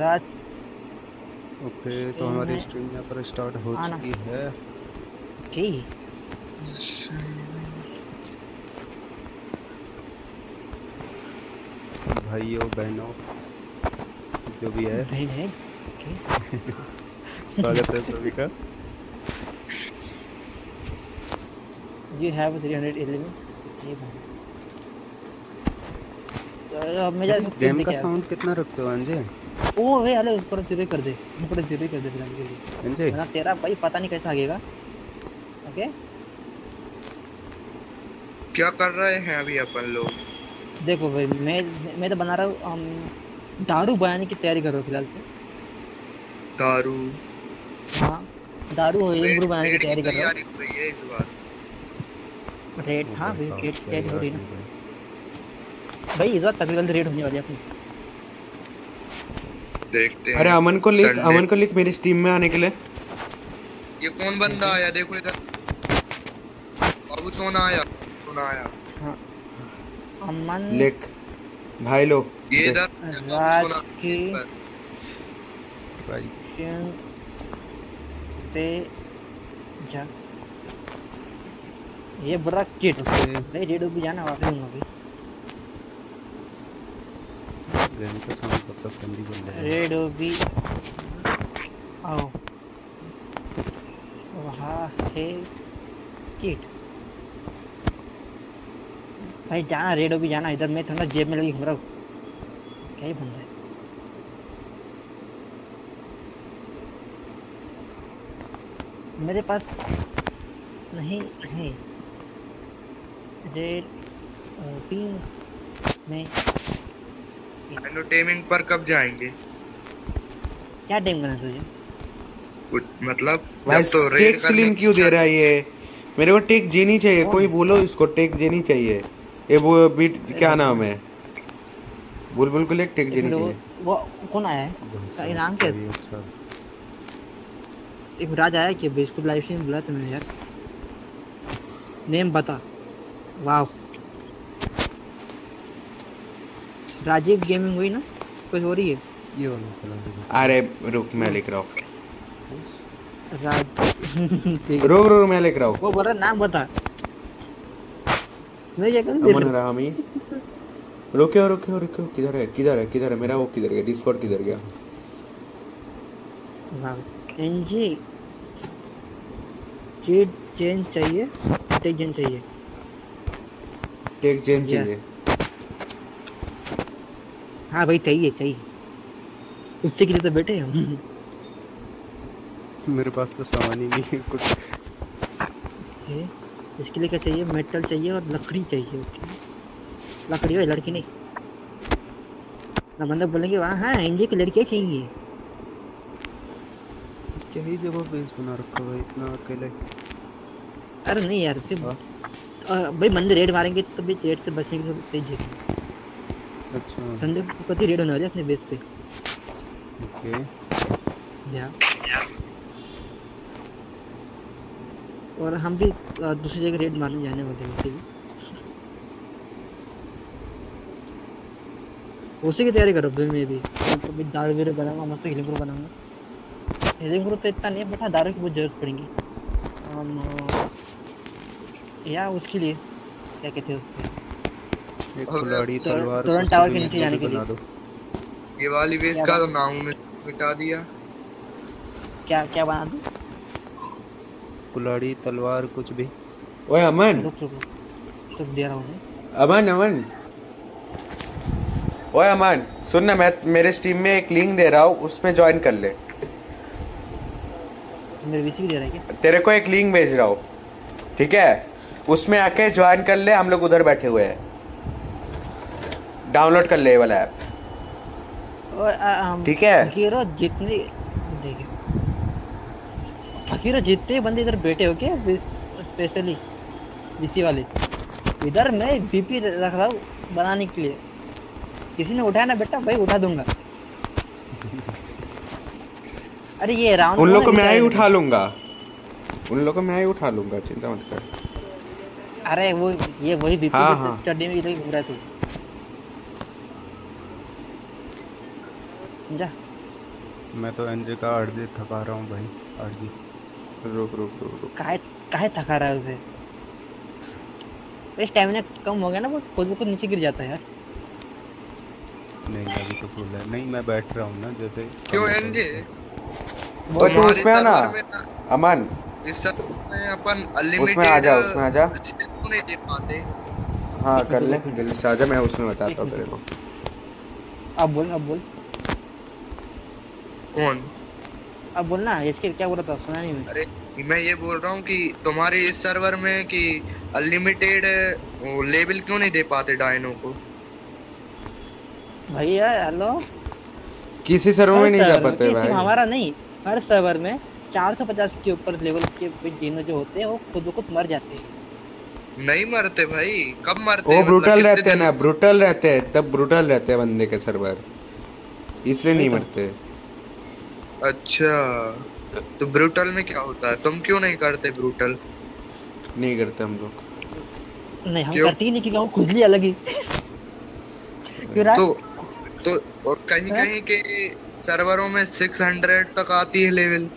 रात ओके तो हमारी स्ट्रीम यहाँ पर स्टार्ट हो चुकी है। की भाइयों बहनों जो भी है। बहन है स्वागत है सभी का। यू हैव 311 ये भाई। गेम का साउंड कितना रखते हो अंजे? ओ वे अरे ऊपर ज़ीरो कर दे। ऊपर ज़ीरो कर दे फ़िलहाल के लिए अंजे? वरना तेरा भाई पता नहीं कैसा आगेगा। ओके क्या कर रहे हैं अभी अपन लोग? देखो भाई मैं मैं तो बना रहा हूँ दारू बनाने की तैयारी कर रहा हूँ फ़िलहाल तो। दारू? हाँ दारू हो एक ब्रू बनाने की तैयारी कर रहा हो। रही है इस बार। रेट भाई क्या हो। रही ना भाई। इस बार तकरीबन रेट होने वाली है अपनी। देखते हैं। अरे अमन को लिख अमन को लिख मेरी स्टीम में आने के लिए। ये कौन बंदा आया? देखो इधर। बाबू सोना आया सोना आया। अमन। लिख भाई लो ये राज की ये बुरा किट ओके भाई भी जाना वापस दूँगा भाई गेम का साउंड कब तक बंदी रहा है। रेड भी आओ। वहाँ है किट। भाई जाना रेडो भी जाना इधर मैं थोड़ा जेब में लगी घूम रहा हूँ क्या ही बंदा है? मेरे पास नहीं है। रेड तीन में एनो टेमिंग पर कब जाएँगे? क्या टाइम करना तुझे? कुछ मतलब भाई तो रेड टेक स्लिम क्यों दे रहा है ये? मेरे को टेक जेनी चाहिए कोई बोलो इसको टेक जेनी चाहिए। ये वो बीट क्या नाम है? बुलबुल को लिख टेक जेनी वो चाहिए वो कौन आया है? भाई का? अच्छा। एक राज आया कि इसको लाइव स्ट्रीम बुला तुमने यार। नेम बता। वाह राजीव गेमिंग हुई ना? कुछ हो रही है? ये वाला दो अरे रुक मैं लिख रहा हूँ। राज रुक रुक मैं लिख रहा हूँ। वो बोल रहा नाम बता। मैं क्या करूँ अमन रामी रुके हो रुके हो रुके हो किधर है किधर है किधर है मेरा वो किधर गया डिस्कॉर्ड किधर गया एनजी चेट चेंज चाहिए टेक चेंज चाहिए टेक जेन चाहिए हाँ भाई चाहिए चाहिए उससे के तो बैठे हम मेरे पास तो सामान ही नहीं है कुछ। ओके इसके लिए क्या चाहिए? मेटल चाहिए और लकड़ी चाहिए ओके लकड़ी हो लड़की नहीं। ना बंदा बोलेंगे वहाँ हाँ एनजी की लड़कियाँ चाहिए। क्या ही जगह बेस बना रखा है इतना अकेले। अरे नहीं यार फिर हाँ। भाई बंदे रेड मारेंगे तो भी रेड से बचेंगे लिए तेज अच्छा। को कति रेड होने वाले हैं अपने बेस पे। ओके या और हम भी दूसरी जगह रेड मारने जाने वाले हैं वैसे भी उसी की तैयारी करो भाई मैं भी। तो भी दारू वीरू बनाऊँगा मस्त हिलिंग प्रो बनाऊँगा। हिलिंग प्रो तो इतना नहीं है बट हाँ दारू की बहुत ज़रूरत पड़ेगी। हम, या उसके लिए क्या कहते हैं उसको? एक तुरंत- तलवार तुरंत टावर के नीचे जाने के लिए। ये वाली बेस का तो नाम में मिटा दिया। क्या क्या बना दूँ? कुल्हाड़ी तलवार कुछ भी। ओए अमन। रुक रुक रुक। रुक दे रहा हूँ अमन अमन। ओए अमन सुन ना मैं मेरे स्टीम में एक लिंक दे रहा हूँ उसमें ज्वाइन कर ले। मेरे भी दे रहा है क्या? तेरे को एक लिंक भेज रहा हूँ। ठीक है? उसमें आके ज्वाइन कर ले हम लोग उधर बैठे हुए हैं। डाउनलोड कर ले वाला ऐप ठीक है। जितने फकीरो जितने बंदे इधर बैठे हो क्या स्पेशली बीसी वाले। इधर मैं बीपी रख रहा हूँ बनाने के लिए। किसी ने उठाया ना बेटा भाई उठा दूँगा। अरे ये राउंड उन लोग को मैं ही उठा लूँगा। उन लोग को मैं ही उठा लूँगा चिंता मत कर। अरे वो ये वही बीपी हाँ, हाँ। स्टडी में इधर ही घूम रहा तू। समझा मैं तो एनजे का आरजे थका रहा हूँ भाई आरजी रुक रुक रुक रुक। काहे काहे थका रहा है उसे? स्टेमिना कम हो गया ना वो खुद खुद नीचे गिर जाता है यार। नहीं अभी तो फुल है। नहीं मैं बैठ रहा हूँ ना जैसे क्यों एनजे? है। ओए तू उसमें आ ना अमन। इस सर्वर में अपन अनलिमिटेड उसमें आ जा, उसमें आ जा। नहीं दे पाते। हाँ कर ले। जल्दी से आजा मैं उसमें बताता हूँ तेरे को। अब बोल अब बोल। कौन? अब बोल ना इसके क्या बोल रहा था? सुना नहीं मैं अरे मैं ये बोल रहा हूँ कि तुम्हारे इस सर्वर में कि अनलिमिटेड लेवल क्यों नहीं दे पाते डायनो को? भैया हेलो किसी सर्वर में नहीं जा पाते भाई। हमारा नहीं हर सर्वर में 450 के ऊपर लेवल के डिनो जो होते हैं वो खुद ब खुद मर जाते हैं। नहीं मरते भाई कब मरते वो हैं? मतलब ब्रूटल रहते हैं ना ब्रूटल रहते हैं तब ब्रूटल रहते हैं बंदे के सर्वर इसलिए नहीं तो। मरते। अच्छा। तो ब्रूटल में क्या होता है? तुम क्यों नहीं करते ब्रूटल नहीं करते हम लोग। नहीं हम क्यों? करते ही नहीं क्योंकि हम खुद ही अलग ही। तो तो और कहीं हाँ? कहीं के सर्वरों में 600 तक आती है लेवल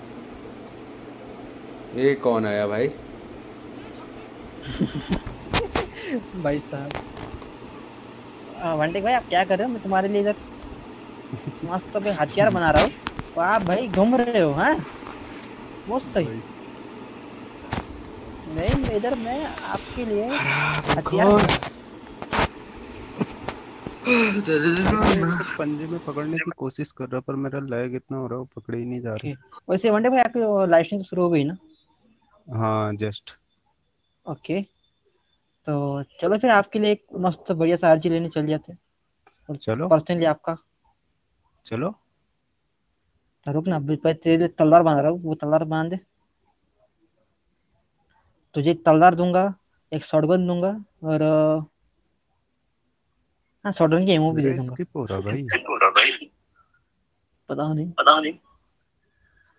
ये कौन आया भाई? भाई साहब। आ, वनटेक भाई आप क्या कर रहे हो? मैं तुम्हारे लिए इधर मस्त पे हथियार बना रहा हूँ। आप भाई घूम रहे हो हाँ बहुत सही नहीं इधर मैं आपके लिए पंजे में पकड़ने की कोशिश कर रहा पर मेरा लैग इतना हो रहा है पकड़े ही नहीं जा रहे वैसे वनटेक भाई आपकी स्ट्रीम शुरू हो गई ना हाँ जस्ट ओके तो चलो फिर आपके लिए एक मस्त बढ़िया सा आरजी लेने चल जाते हैं चलो पर्सनली आपका चलो रुक ना पहले तेरे तलवार बना रहा हूँ वो तलवार बना दे। तुझे एक तलवार दूँगा एक शॉटगन दूँगा और हाँ शॉटगन की एमओ भी दे दूँगा। स्किप हो रहा भाई। पता नहीं। पता नहीं।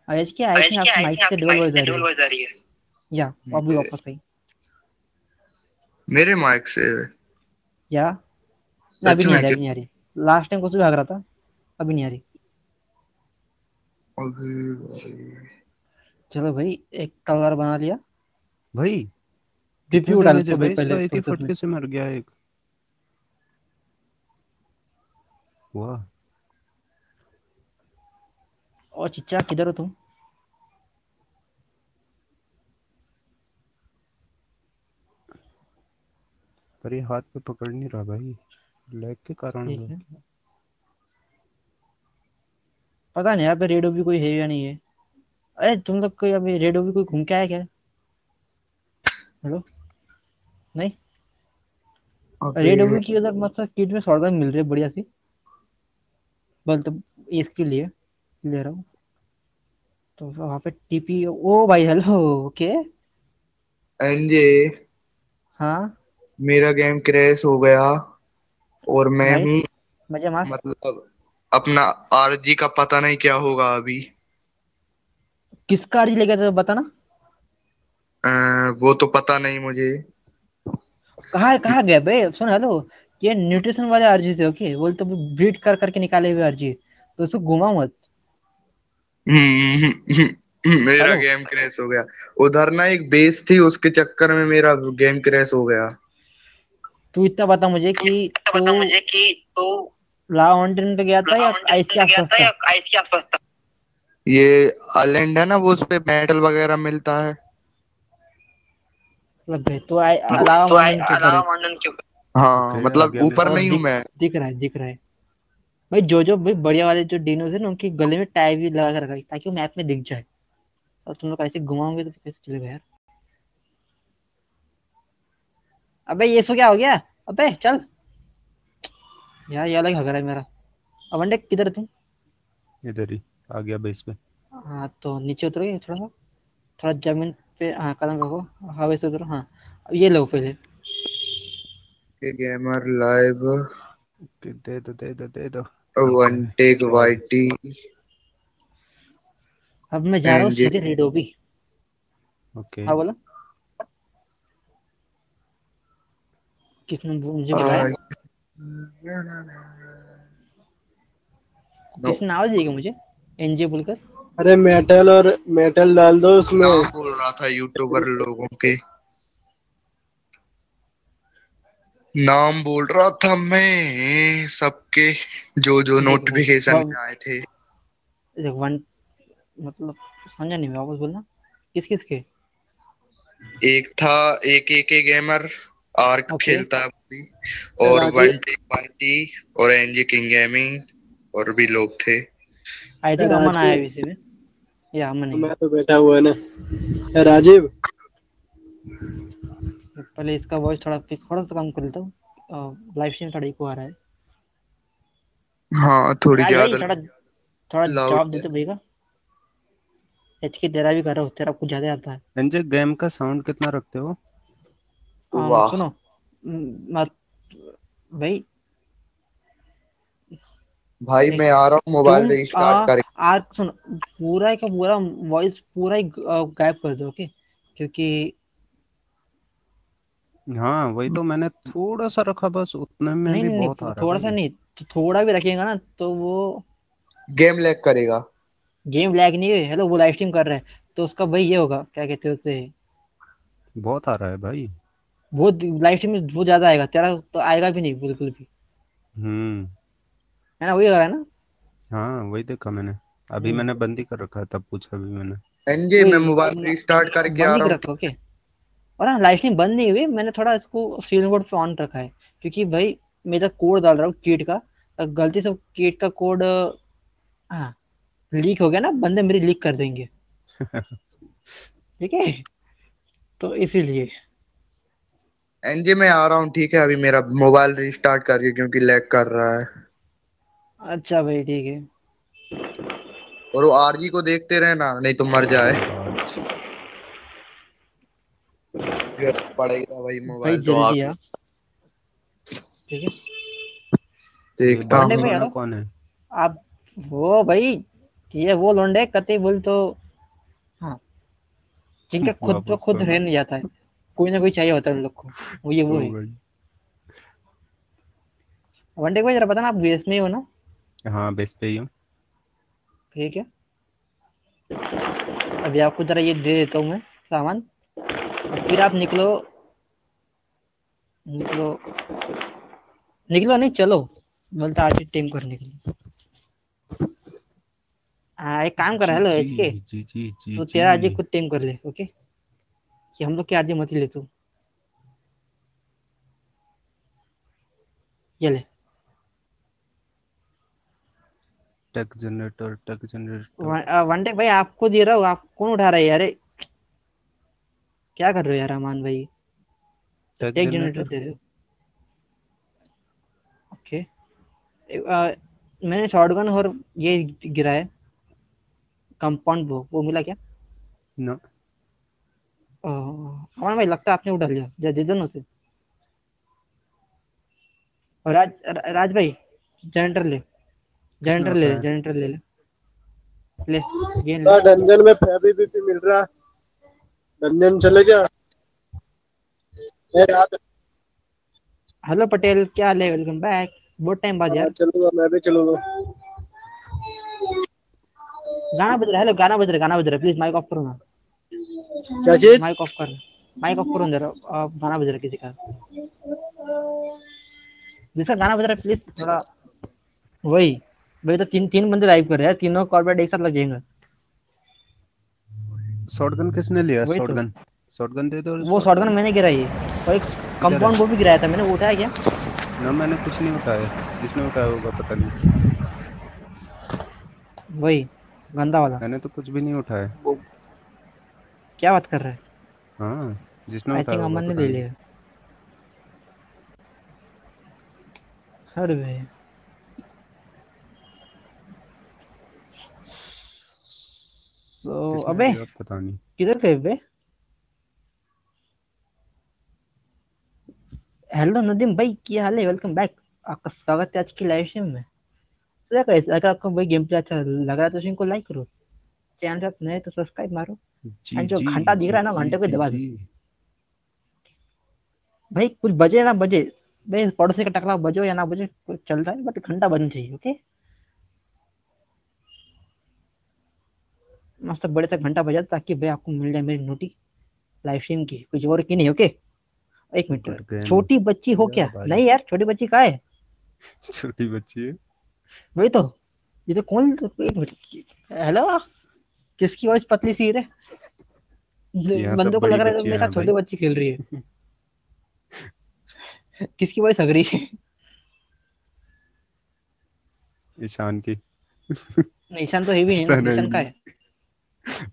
आयज की आई थिंक आपकी माइक से डबल वॉइस आ रही है। या अभी वापस आई। मेरे माइक से। या? अभी नहीं आ रही आ लास्ट टाइम कुछ भी भाग रहा था अभी नहीं आ रही। भाई। चलो भाई एक तलवार बना लिया। भाई रिव्यू डाल तो भाई पहले एक ही फटके से मर गया एक? वाह। और चिच्चा किधर हो तुम? पर ये हाथ पे पकड़ नहीं रहा भाई। लैग के कारण पता नहीं यहाँ पे रेडियो भी कोई है या नहीं है। अरे तुम लोग कोई अभी रेडियो भी कोई घूम के आया क्या? हेलो नहीं? रेडियो भी की उधर मतलब किट में शॉटगन मिल रही है बढ़िया सी। बल तो इसके लिए ले रहा हूँ। तो वहाँ पे टीपी ओ भाई हेलो ओके। एनजे। हाँ। मेरा गेम क्रैश हो गया और मैं? हूँ मज़ा मार मतलब अपना आरजी का पता नहीं क्या होगा अभी। किसका आरजी लेके था बताना? वो तो पता नहीं मुझे। कहाँ कहाँ गया बे? सुन हेलो। ये न्यूट्रिशन वाले आरजी थे ओके बोल तो ब्रीड कर करके निकाले हुए आरजी। तो उसको घुमा मत। मेरा गेम क्रैश हो गया। उधर ना एक बेस थी उसके चक्कर में मेरा गेम क्रैश हो गया। तू इतना बता मुझे कि तू मुझे कि तू ला माउंटेन पे गया था या आइस के आसपास था आइस के आसपास था। ये आइलैंड है ना वो उस पे मेटल वगैरह मिलता है। लग गए तो आई लावा तो आई के ऊपर अलावा है। माउंटेन के ऊपर। हाँ मतलब ऊपर नहीं हूँ मैं। दिख रहा है दिख रहा है। भाई जो जो भाई बढ़िया वाले जो डिनोज है ना उनके गले में टाई भी लगा कर रखा है ताकि वो मैप में दिख जाए। और तुम लोग ऐसे घुमाओगे तो कैसे चलेगा यार? अबे ये सो क्या हो गया? अबे चल। यार ये अलग हग रहा है मेरा। अब अंडे किधर है तुम? इधर ही आ गया बेस पे। हाँ तो नीचे उतरोगे थोड़ा सा थोड़ा ज़मीन पे हाँ कदम रखो। हवा से उतरो हाँ। अब ये लो पहले। गेमर लाइव कि दे दो दे दो दे दो। वन टेक वाईटी अब मैं जा रहा हूँ ये- सीधे रेडोबी ओके। हाँ बोला। किसने मुझे बुलाया? किसने आवाज़ देगा मुझे? एनजे बोलकर। अरे मेटल और मेटल डाल दो उसमें। बोल रहा था यूट्यूबर लोगों के? नाम बोल रहा था मैं सबके जो जो नोटिफिकेशन अब- आए थे। वन मतलब समझा नहीं मैं वापस बोलना। किस किस के? एक था एक एक गेमर आर्क Okay. खेलता है और वन टी पार्टी और एनजी किंग गेमिंग और भी लोग थे। आई थिंक अमन आया है इसी में या अमन नहीं? मैं तो बैठा हुआ है ना। राजीव? पहले इसका वॉइस थोड़ा थोड़ा सा कम कर लेता हूँ। लाइव स्ट्रीम थोड़ा इको आ रहा है। हाँ थोड़ी ज़्यादा थोड़ा थोड़ा जवाब है। देते भैया। एच के तेरा भी कर रहा हूँ तेरा कुछ ज़्यादा आता है। एनजे गेम का साउंड कितना रखते हो? वाह। सुनो। मत भाई। भाई मैं आ रहा हूँ मोबाइल तुम रिस्टार्ट आ- कर। आज सुन पूरा का पूरा वॉइस पूरा ही गायब कर दो ओके क्योंकि हाँ वही तो मैंने थोड़ा सा रखा बस उतने में नहीं भी नहीं बहुत आ रहा थोड़ा सा नहीं तो थोड़ा भी रखेगा ना तो वो गेम लैग करेगा। गेम लैग नहीं है हेलो वो लाइव स्ट्रीम कर रहा है तो उसका भाई ये होगा क्या कहते हैं उसे? बहुत आ रहा है भाई। वो लाइव स्ट्रीम में वो ज़्यादा आएगा तेरा तो आएगा भी नहीं बिल्कुल भी। हम्म। है ना वही हो रहा है ना? हाँ वही देखा मैंने। अभी हम्म। मैंने बंद ही कर रखा है तब पूछा भी मैंने। एनजे मैं मोबाइल रिस्टार्ट करके आ रहा हूँ ओके और हाँ लाइव स्ट्रीम बंद नहीं हुई मैंने थोड़ा इसको सीरियल मोड पे ऑन रखा है। क्योंकि भाई मैं तो कोड डाल रहा हूँ कीट का। गलती से कीट का कोड हाँ लीक हो गया ना बंदे मेरी लीक कर देंगे। ठीक है? तो इसीलिए। एनजे मैं आ रहा हूँ ठीक है अभी मेरा मोबाइल रिस्टार्ट करके क्योंकि लैग कर रहा है। अच्छा भाई ठीक है। और वो आरजी को देखते रहना नहीं तो मर जाए। पड़ेगा भाई मोबाइल तो आप ठीक है। देखता हूँ। कौन है आप वो भाई ये वो लोंडे कते बोल तो हाँ जिनका खुद वापस खुद रह नहीं जाता है। कोई ना कोई चाहिए होता है उन लोग को। वो ये वो है। वनडे भाई जरा पता ना आप यूएस में ही हो ना? हाँ बेस पे ही हूँ। ठीक है। अभी आपको जरा ये दे देता हूँ मैं सामान। फिर आप निकलो। निकलो। निकलो नहीं चलो। बोलता आज टीम करने के लिए। हाँ एक काम कर हेलो जी जी तो तेरा आज खुद टीम कर ले ओके कि हम लोग के आदमी मत ही? ले तू ये ले। Tech generator tech generator one- one day भाई आपको दे रहा हूँ आप कौन उठा रहा है? यार क्या कर रहे हो यार अमान भाई? टेक जनरेटर दे रहे हो। ओके। मैंने शॉटगन और ये गिरा है कंपाउंड वो वो मिला क्या? ना अ, अमान भाई लगता है आपने उठा लिया जा दे दो ना और राज राज भाई जनरेटर ले जनरेटर ले. जनरेटर ले ले ले. गेन हाँ, डंजन में फेबी बीपी मिल रहा. डंजन चले जा हेलो पटेल क्या हाल है? Welcome back. बहुत टाइम बाद हाँ, यार चलूँगा मैं भी चलूँगा. गाना बज रहा है हेलो गाना बज रहा है गाना बज रहा है. प्लीज़ माइक ऑफ़ करो ना. क्या चीज़? माइक ऑफ़ कर। माइक ऑफ़ करो जरा गाना बज रहा किसी का। जिसका गाना बज रहा है प्लीज़ थोड़ा वही। भाई तो तीन तीन बंदे लाइव कर रहे हैं। तीनों कॉर्पोरेट एक साथ लग जाएँगे शॉटगन किसने लिया? तो। शॉटगन शॉटगन दे दो वो शॉटगन मैंने गिराई। है और एक कंपाउंड वो भी गिराया था। मैंने वो उठाया क्या? ना मैंने कुछ नहीं उठाया। जिसने उठाया होगा पता नहीं। वही गंदा वाला। मैंने तो कुछ भी नहीं उठाया। क्या बात कर रहा है? हाँ जिसने आई थिंक अमन ने ले लिया। अरे भाई। किसने अबे पता नहीं। किधर गए बे? हेलो नदीम भाई क्या हाल है? वेलकम बैक आपका स्वागत है आज की लाइव स्ट्रीम में। तो अगर आपको भाई गेम प्ले अच्छा लग रहा है तो इनको लाइक करो। चैनल आप नए तो सब्सक्राइब मारो जी जो घंटा दिख रहा है ना, घंटे को दबा दो। भाई कुछ बजे ना बजे भाई पड़ोसी का टकला बजो या ना बजे कुछ चलता है बट घंटा बजना चाहिए ओके मस्त बड़े तक घंटा बजा ताकि भाई आपको मिल जाए मेरी नोटी लाइव स्ट्रीम की कुछ और की नहीं ओके एक मिनट छोटी बच्ची हो क्या नहीं यार छोटी बच्ची कहाँ है छोटी बच्ची है वही तो ये तो कौन एक मिनट हेलो किसकी वॉइस पतली सी है बंदों को लग रहा है मेरा हैं छोटी बच्ची खेल रही है। किसकी वॉइस अगरी है? ईशान की। ईशान तो है ईशान है ईशान का है।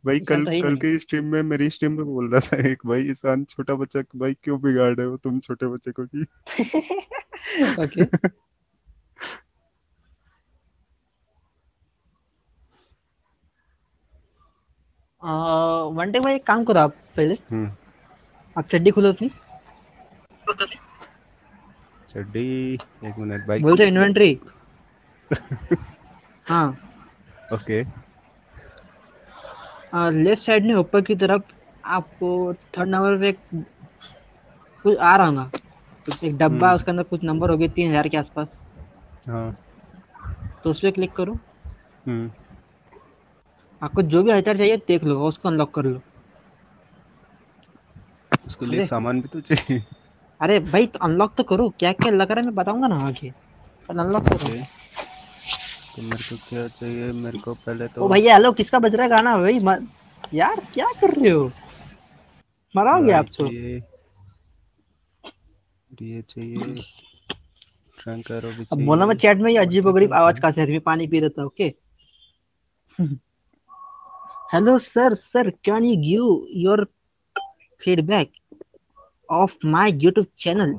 भाई कल तो कल के स्ट्रीम में मेरी स्ट्रीम में बोल रहा था एक भाई ईशान छोटा बच्चा भाई क्यों बिगाड़ रहे हो तुम छोटे बच्चे को की ओके वन डे भाई एक काम करो आप पहले हम्म आप चड्डी खोलो अपनी चड्डी एक मिनट भाई बोलते इन्वेंट्री हाँ ओके लेफ़्ट साइड में ऊपर की तरफ़ आपको थर्ड नंबर पे एक कुछ आ रहा होगा एक डब्बा। उसके अंदर कुछ नंबर हो गए तीन हज़ार के आसपास हाँ तो उस पर क्लिक करो हम्म आपको जो भी हथियार चाहिए देख लो और उसको अनलॉक कर लो। उसके लिए। सामान भी तो चाहिए। अरे भाई तो अनलॉक तो करो। क्या क्या लग रहा है मैं बताऊँगा ना आगे। पर अनलॉक करो। तो मेरे को क्या चाहिए? मेरे को पहले तो ओ भैया हेलो किसका बज रहा है गाना? भाई म... यार क्या कर रहे हो? मराओगे आप तो? ये चाहिए। ट्रंक भी अब बोला मैं चैट में ये अजीब गरीब आवाज़ का से आ रही है? मैं पानी पी रहा था okay hello sir sir can you give your feedback of my YouTube channel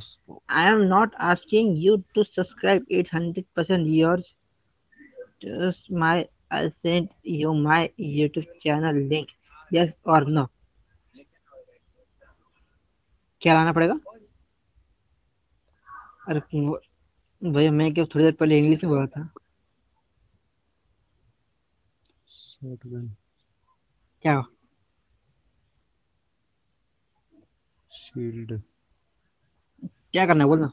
I am not asking you to subscribe 800 percent your just my I send you my YouTube channel link yes और नो क्या लाना पड़ेगा? अरे भैया मैं क्या थोड़ी देर पहले इंग्लिश में बोला था। क्या? शील्ड क्या करना है बोलना।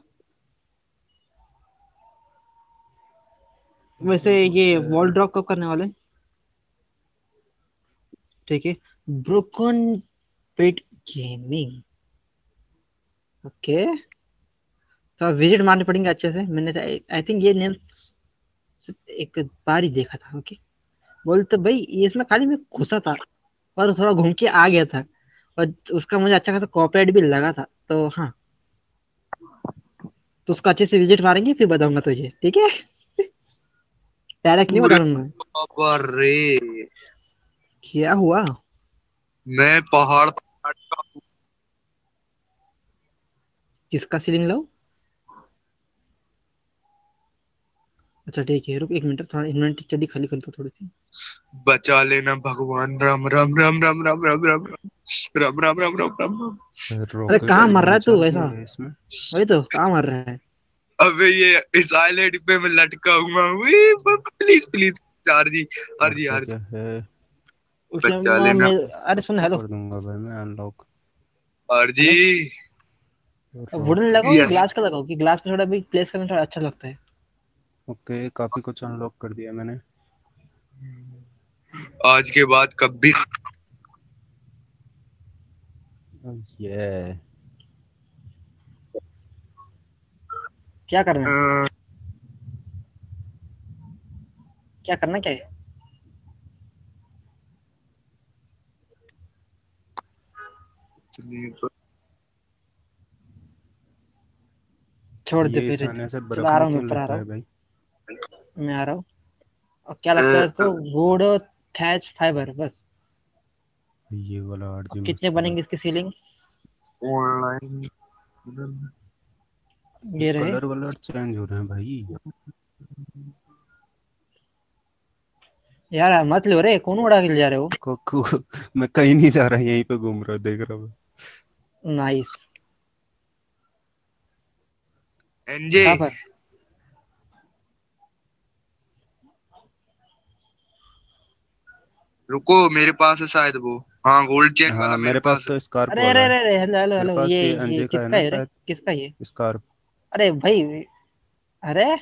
वैसे ये वॉल ड्रॉप कब करने वाले? ठीक है। ब्रोकन पेट गेमिंग ओके तो विज़िट मारने पड़ेंगे अच्छे से। मैंने आई थिंक ये नेम एक बार ही देखा था ओके बोलते भाई ये इसमें खाली मैं घुसा था। और थोड़ा घूम के आ गया था। और उसका मुझे अच्छा खासा कॉपरेट भी लगा था तो हाँ। तो उसको अच्छे से विज़िट मारेंगे फिर बताऊँगा तुझे ठीक है? डायरेक्ट नहीं बताऊँगा। रे। क्या हुआ? मैं पहाड़ किसका सीलिंग लो? अच्छा ठीक है रुक एक मिनट थोड़ा इन्वेंटरी चड्डी खाली कर दो थोड़ी सी बचा लेना भगवान राम राम राम राम राम राम राम राम राम राम राम राम राम रॉकेट कहाँ मर रहा है तू वैसा? है वही तो कहाँ मर रहा है अबे ये इस आइलैंड पे मैं लटका हुआ हूँ प्लीज़ प्लीज़ आरजी आरजी और आरजी क्या है बचा लेना। अरे सुन हेलो कर दूँगा भाई मैं अनलॉक आरजी वुडन लगाओ ग्लास का लगाओ कि ग्लास पे थोड़ा भी प्लेस करना थोड़ा अच्छा लगता है ओके okay, काफ़ी कुछ अनलॉक कर दिया मैंने। आज के बाद कभी oh, ये क्या करना आ... क्या करना क्या है? तो- छोड़ दे फिर। आ रहा हूँ। भाई। मैं आ रहा हूँ। और क्या लगता है इसको वुड थैच फाइबर बस। ये वाला आरजी कितने बनेंगे इसकी सीलिंग ऑनलाइन ये रहे। कलर वलर चेंज हो रहे हैं भाई। यार मत लो रे कौन उड़ा के ले जा रहे हो? को, को, मैं कहीं नहीं जा रहा यहीं पे घूम रहा देख रहा हूँ। नाइस एनजे कहाँ पर रुको मेरे पास है शायद वो। हाँ गोल्ड चेन वाला हाँ मेरे पास पास तो स्कार्प अरे अरे अरे अरे हेलो हेलो ये ये है किसका है रे? किसका ये? स्कार्प अरे भाई अरे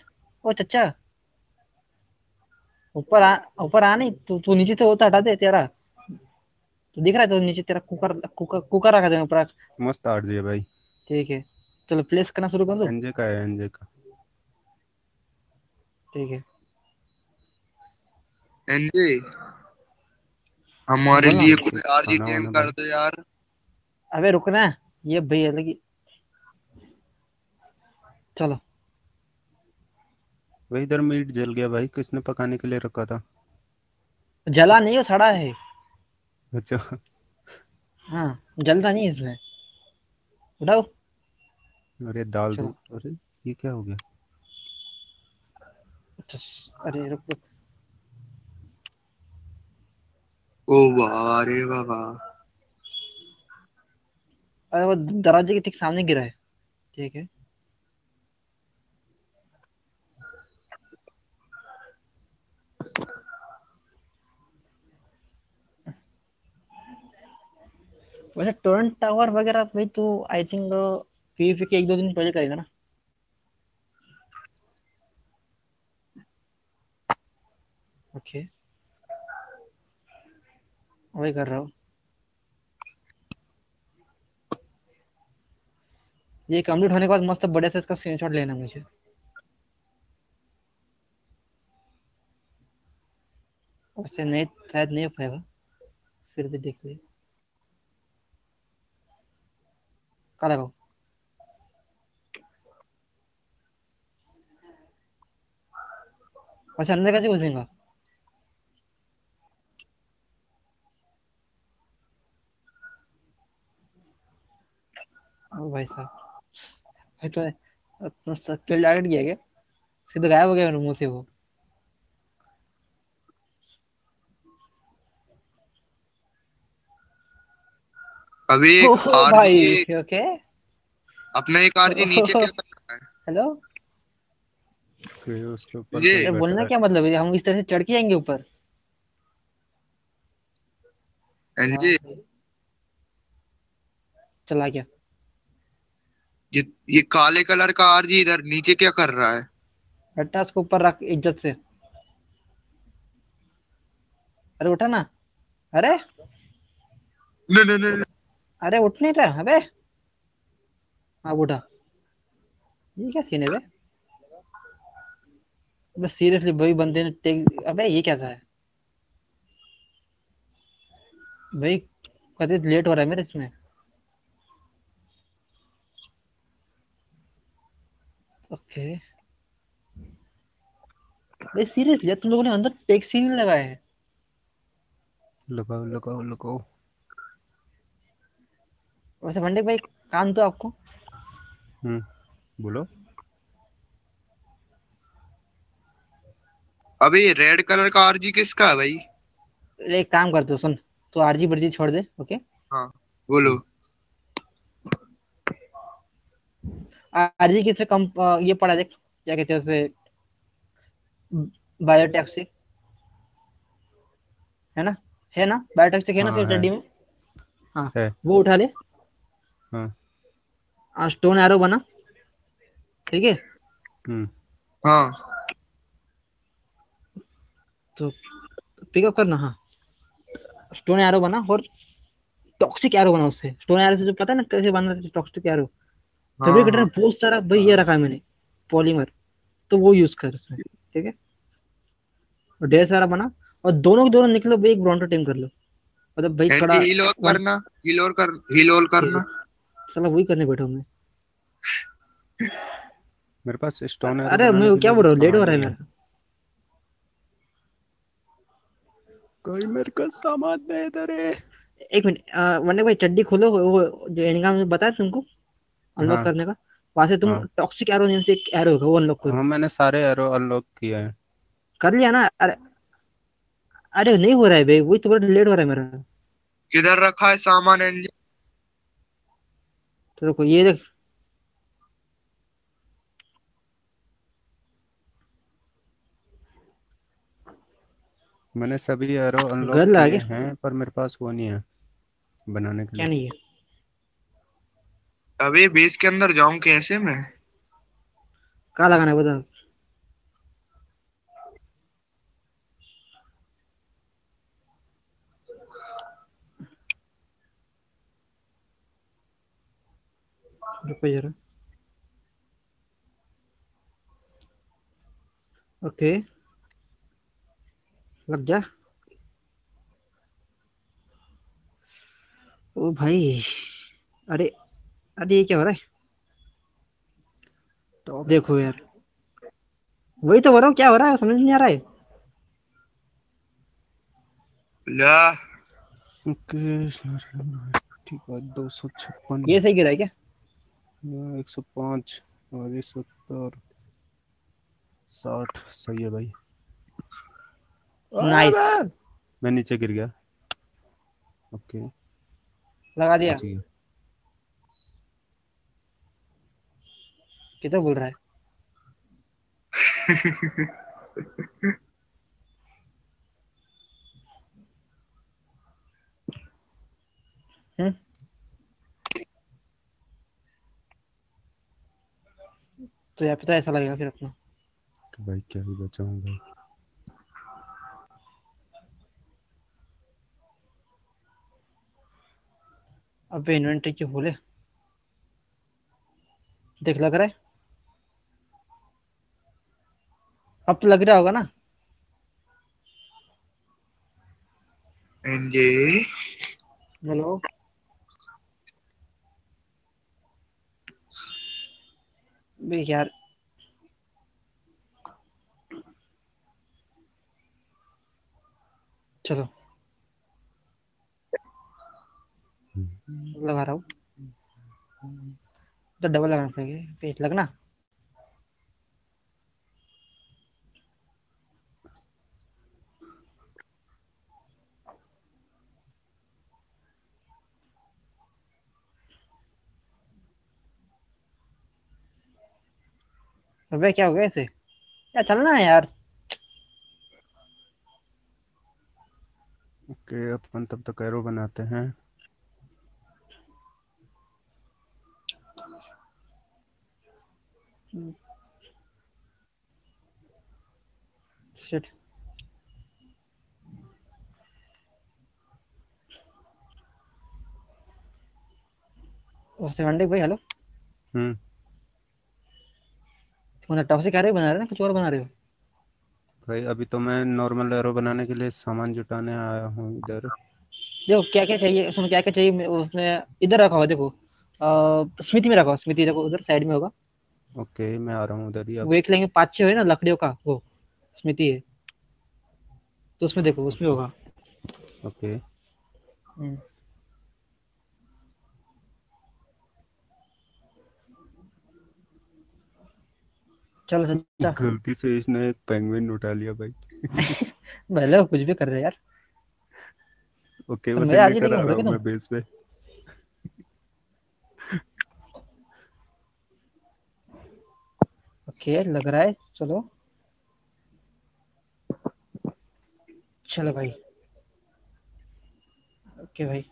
ओ चचा ऊपर आ ऊपर आ नहीं तू तू नीचे से होता हटा दे तेरा। तू दिख रहा है तो नीचे तेरा कुकर कुकर कुकर रखा दे ऊपर। मस्त आरजी है भाई। ठीक है चलो प्लेस करना शुरू कर दो। एनजे का है एनजे का। ठीक है। एनजे हमारे लिए कोई आरजी टेम कर दो यार। अबे रुकना ये भैया लगी। चलो। वही इधर मीट जल गया भाई किसने पकाने के लिए रखा था? जला नहीं है सड़ा है। अच्छा। हाँ जलता नहीं इसमें। उठाओ। अरे दाल दो अरे ये क्या हो गया? अरे रुक रुक। ओ वाह बाबा अरे वो दरवाजे के ठीक सामने गिरा है। ठीक है। वैसे टोरेंट टावर वगैरह भाई तो आई थिंक पीवीपी के एक दो दिन पहले करेगा ना। ओके वही कर रहा हूँ। ये कंप्लीट होने के बाद मस्त बढ़िया से इसका स्क्रीनशॉट लेना मुझे। उससे नहीं, शायद नहीं हो पाएगा। फिर भी देख ले। कहाँ लगाओ अच्छा अंदर कैसे घुसेगा भाई साहब। भाई तो टारगेट किया क्या? सीधा गायब हो गया मेरे मुँह से वो। अभी एक आरजी भाई ओके अपना एक आरजी नीचे क्या कर रहा है? हेलो उसके ऊपर ये बोलना क्या मतलब है? हम इस तरह से चढ़ के आएँगे ऊपर। एलजी चला गया। ये ये काले कलर का आरजी इधर नीचे क्या कर रहा है? हटा उसको ऊपर रख इज़्ज़त से। अरे उठा ना। अरे। नहीं नहीं नहीं अरे उठ नहीं रहा अबे। हाँ उठा। ये क्या सीन है बे? बस सीरियसली भाई बंदे ने टेक अबे ये क्या है भाई कभी लेट हो रहा है मेरे इसमें। ओके। भाई सीरियसली तुम लोगों ने अंदर टेक सीन लगाया है। लगाओ लगाओ लगाओ। वैसे भंडे भाई काम तो आपको? हम्म बोलो। अबे रेड कलर का आरजी किसका है भाई? एक काम कर दो सुन। तो आरजी बर्जी छोड़ दे ओके हाँ बोलो। आरजी किस पे कम ये पड़ा देख क्या कहते हैं उसे बायोटैक्सिक है ना? है ना? बायोटैक्सिक है ना हाँ, सिर्फ़ है। में? हाँ वो उठा ले। हाँ। स्टोन एरो बना। ठीक है? हम्म। हाँ। तो पिकअप करना हाँ। स्टोन एरो बना और टॉक्सिक एरो बना उससे। स्टोन एरो से जो पता है ना कैसे बना टॉक्सिक एरो हाँ, फेब्रिक हाँ। बहुत सारा भाई ये रखा है मैंने पॉलीमर तो वो यूज़ कर उसमें ठीक है और ढेर सारा बना. और दोनों के दोनों निकलो भाई एक ब्रॉन्टो टीम कर लो. मतलब भाई कड़ा हील और करना हील और कर हील और करना. साला वही करने बैठा हूँ मैं मेरे पास स्टोन एरो अरे मैं क्या बोल रहा हूँ? लेट हो रहा है मेरा। कोई मेरे को सामान दे इधर है एक मिनट वरना भाई चड्डी खोलो वो जो एनिगा में बताया तुमको? अनलॉक हाँ। करने का? वहाँ से तुम हाँ। टॉक्सिक एरो नेम से एक एरो होगा वो अनलॉक करो हाँ मैंने सारे एरो अनलॉक किया है। कर लिया ना? अरे अरे नहीं हो रहा है भाई वही तो बड़ा लेट हो रहा है मेरा। किधर रखा है सामान एलजी तो देखो ये देख। मैंने सभी एरो अनलॉक किए हैं पर मेरे पास वो नहीं है बनाने के क्या लिए। नहीं है? अबे बेस के अंदर जाऊँ कैसे मैं? कहाँ लगाना है बता? जरा। ओके। लग जा। ओ भाई, अरे अरे ये क्या हो रहा है टॉप देखो यार। वही तो बोल रहा हूँ क्या हो रहा है? समझ नहीं आ रहा है। ला। ठीक है दो सौ छप्पन। ये सही गिरा है क्या? एक सौ पाँच और ये सत्तर। साठ सही है भाई। नाइस मैं। नीचे गिर गया। ओके। लगा दिया बच गया कितना बोल रहा है? तो यहाँ पे तो ऐसा लगेगा फिर अपना तो भाई क्या ही बचा भाई अबे इन्वेंटरी क्यों खोले देख लग रहा है? अब तो लग रहा होगा ना। NJ hello. बे यार। चलो। लगा रहा हूँ। तो डबल लगाना पड़ेगा। पेज लगना? अबे क्या हो गया इसे क्या चलना है यार ओके अपन तब तक एरो बनाते हैं शिट सेवेंटी भाई हेलो हम्म मतलब टॉक्सिक एरो बना रहे हो ना? कुछ और बना रहे हो? भाई अभी तो मैं नॉर्मल एरो बनाने के लिए सामान जुटाने आया हूँ इधर। देखो क्या क्या चाहिए उसमें क्या क्या चाहिए उसमें इधर रखा हुआ देखो। स्मृति में रखा हुआ स्मृति देखो उधर साइड में होगा। ओके मैं आ रहा हूँ उधर ही वो एक लेंगे पाँच छः है ना लकड़ियों का वो स्मृति है। तो उसमें देखो उसमें होगा। ओके। चलो सच्चा गलती से इसने एक पेंगुइन उठा लिया भाई। भले वो कुछ भी कर रहे हैं यार। ओके लेके आ आऊँगा रहा हूँ मैं बेस पे। ओके लग रहा है चलो। चलो भाई। ओके भाई।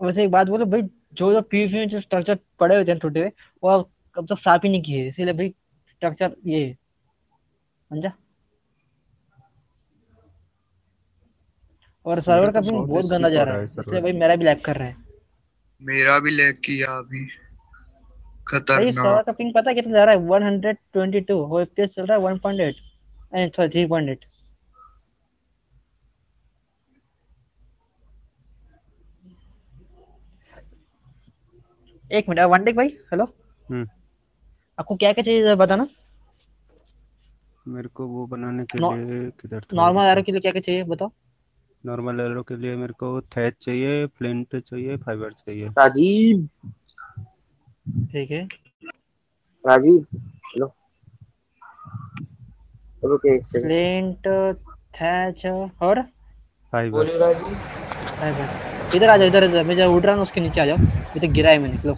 वैसे एक बात बोलो भाई जो जो पीवीसी में जो स्ट्रक्चर पड़े हुए थे टूटे हुए वो अब तक साफ़ ही नहीं किए इसीलिए भाई स्ट्रक्चर ये समझा? और सर्वर तो का पिंग बहुत बहुत गंदा जा रहा है इसलिए भाई मेरा भी लैग कर रहा है। मेरा भी लैग किया अभी। भाई सर्वर खतरनाक। का पिंग पता है कितना जा रहा है? 122 वो एफपीएस चल रहा है 1.8 सॉरी 3.8 एक मिनट वन भाई हेलो हम्म। आपको क्या क्या चाहिए बताना? मेरे को वो बनाने के लिए किधर था? नॉर्मल एरो के लिए क्या क्या चाहिए बताओ। नॉर्मल एरो के लिए मेरे को थैच चाहिए फ्लिंट चाहिए फाइबर चाहिए। राजीव। ठीक है। राजीव हेलो रुके एक सेकंड प्लेंट थैच और? फाइबर फाइबर इधर आ जाओ इधर इधर मैं जब उड़ रहा हूँ उसके नीचे आ जाओ। ये तो गिरा है मैंने लो।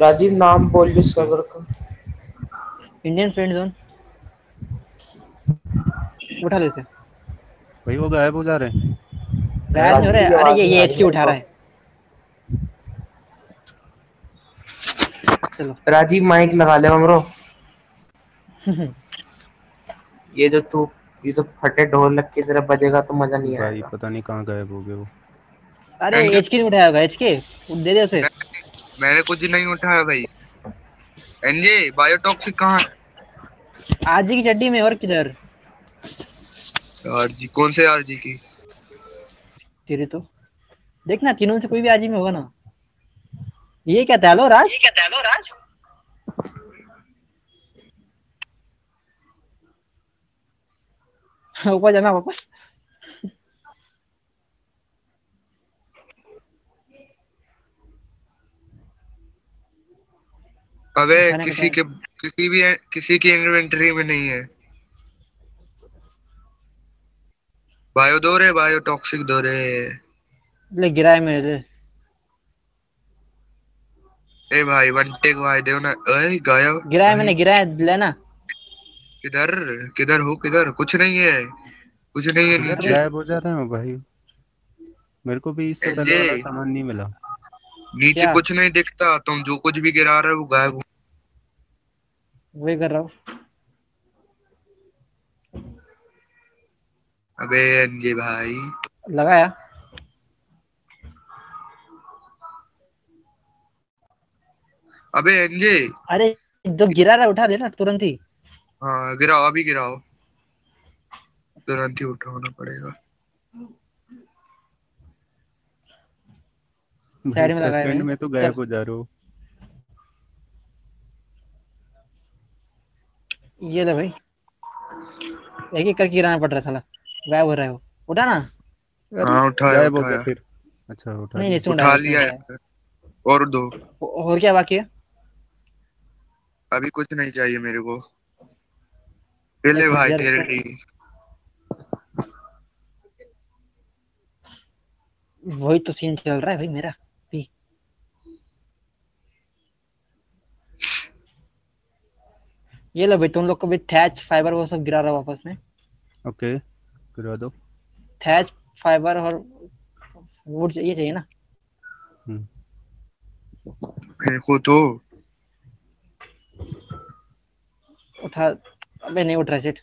राजीव नाम बोल दो सर्वर का। इंडियन फ्रेंड जोन उठा ले इसे भाई वो गायब हो जा रहे हैं। गायब हो रहा? है अरे ये ये एचके उठा रहा है। चलो। राजीव माइक लगा ले हमरो। ये जो तू ये तो फटे ढोलक की तरह बजेगा तो मज़ा नहीं आएगा। भाई पता नहीं कहाँ गायब हो गए वो। अरे एचके नहीं उठाया होगा एचके दे दे उसे। मैंने कुछ नहीं उठाया भाई। एनजे बायोटॉक्सिक कहाँ आरजी की चड्डी में और किधर? आरजी कौन से आरजी की? तेरे तो। देखना तीनों से कोई भी आरजी में होगा ना। ये क्या था? हेलो राज ये क्या था? हेलो राज ऊपर जाना वापस। अबे किसी के किसी भी किसी की इन्वेंटरी में नहीं है। बायो दो रे बायो टॉक्सिक दो रे। ले गिरा है मेरे। ए भाई वन टेक भाई दो ना। ए गाया। गिरा है मैंने गिरा है लेना। किधर? किधर हो किधर? कुछ नहीं है। कुछ नहीं है नीचे। गायब हो जा रहे हैं भाई? मेरे को भी इससे पहले वाला सामान नहीं मिला। नीचे क्या? कुछ नहीं दिखता तुम जो कुछ भी गिरा रहे हो गायब हो। वही कर रहा हूँ। अबे एनजे भाई। लगाया? अबे एनजे। अरे जो गिरा रहा उठा लेना तुरंत ही। हाँ गिराओ अभी गिराओ। तुरंत ही उठाना पड़ेगा। साइड में लगाया सेकंड मैंने। में तो गायब हो जा रहे हो। ये ले भाई। एक एक करके गिराना पड़ रहा था गायब हो रहा है। वो उठा ना। हाँ उठाया गायब हो गया उठाया। फिर। अच्छा उठा नहीं नहीं उठा लिया है और दो। और क्या बाकी है। अभी कुछ नहीं चाहिए मेरे को। पहले भाई तेरे लिए। वही तो सीन चल रहा है भाई मेरा भी ये लो भाई तुम लोग को भी थैच फाइबर वो सब गिरा रहा है वापस में। ओके गिरा दो। थैच फाइबर और वुड चाहिए चाहिए ना। मेरे को तो। उठा अबे नहीं उठ रहा सेट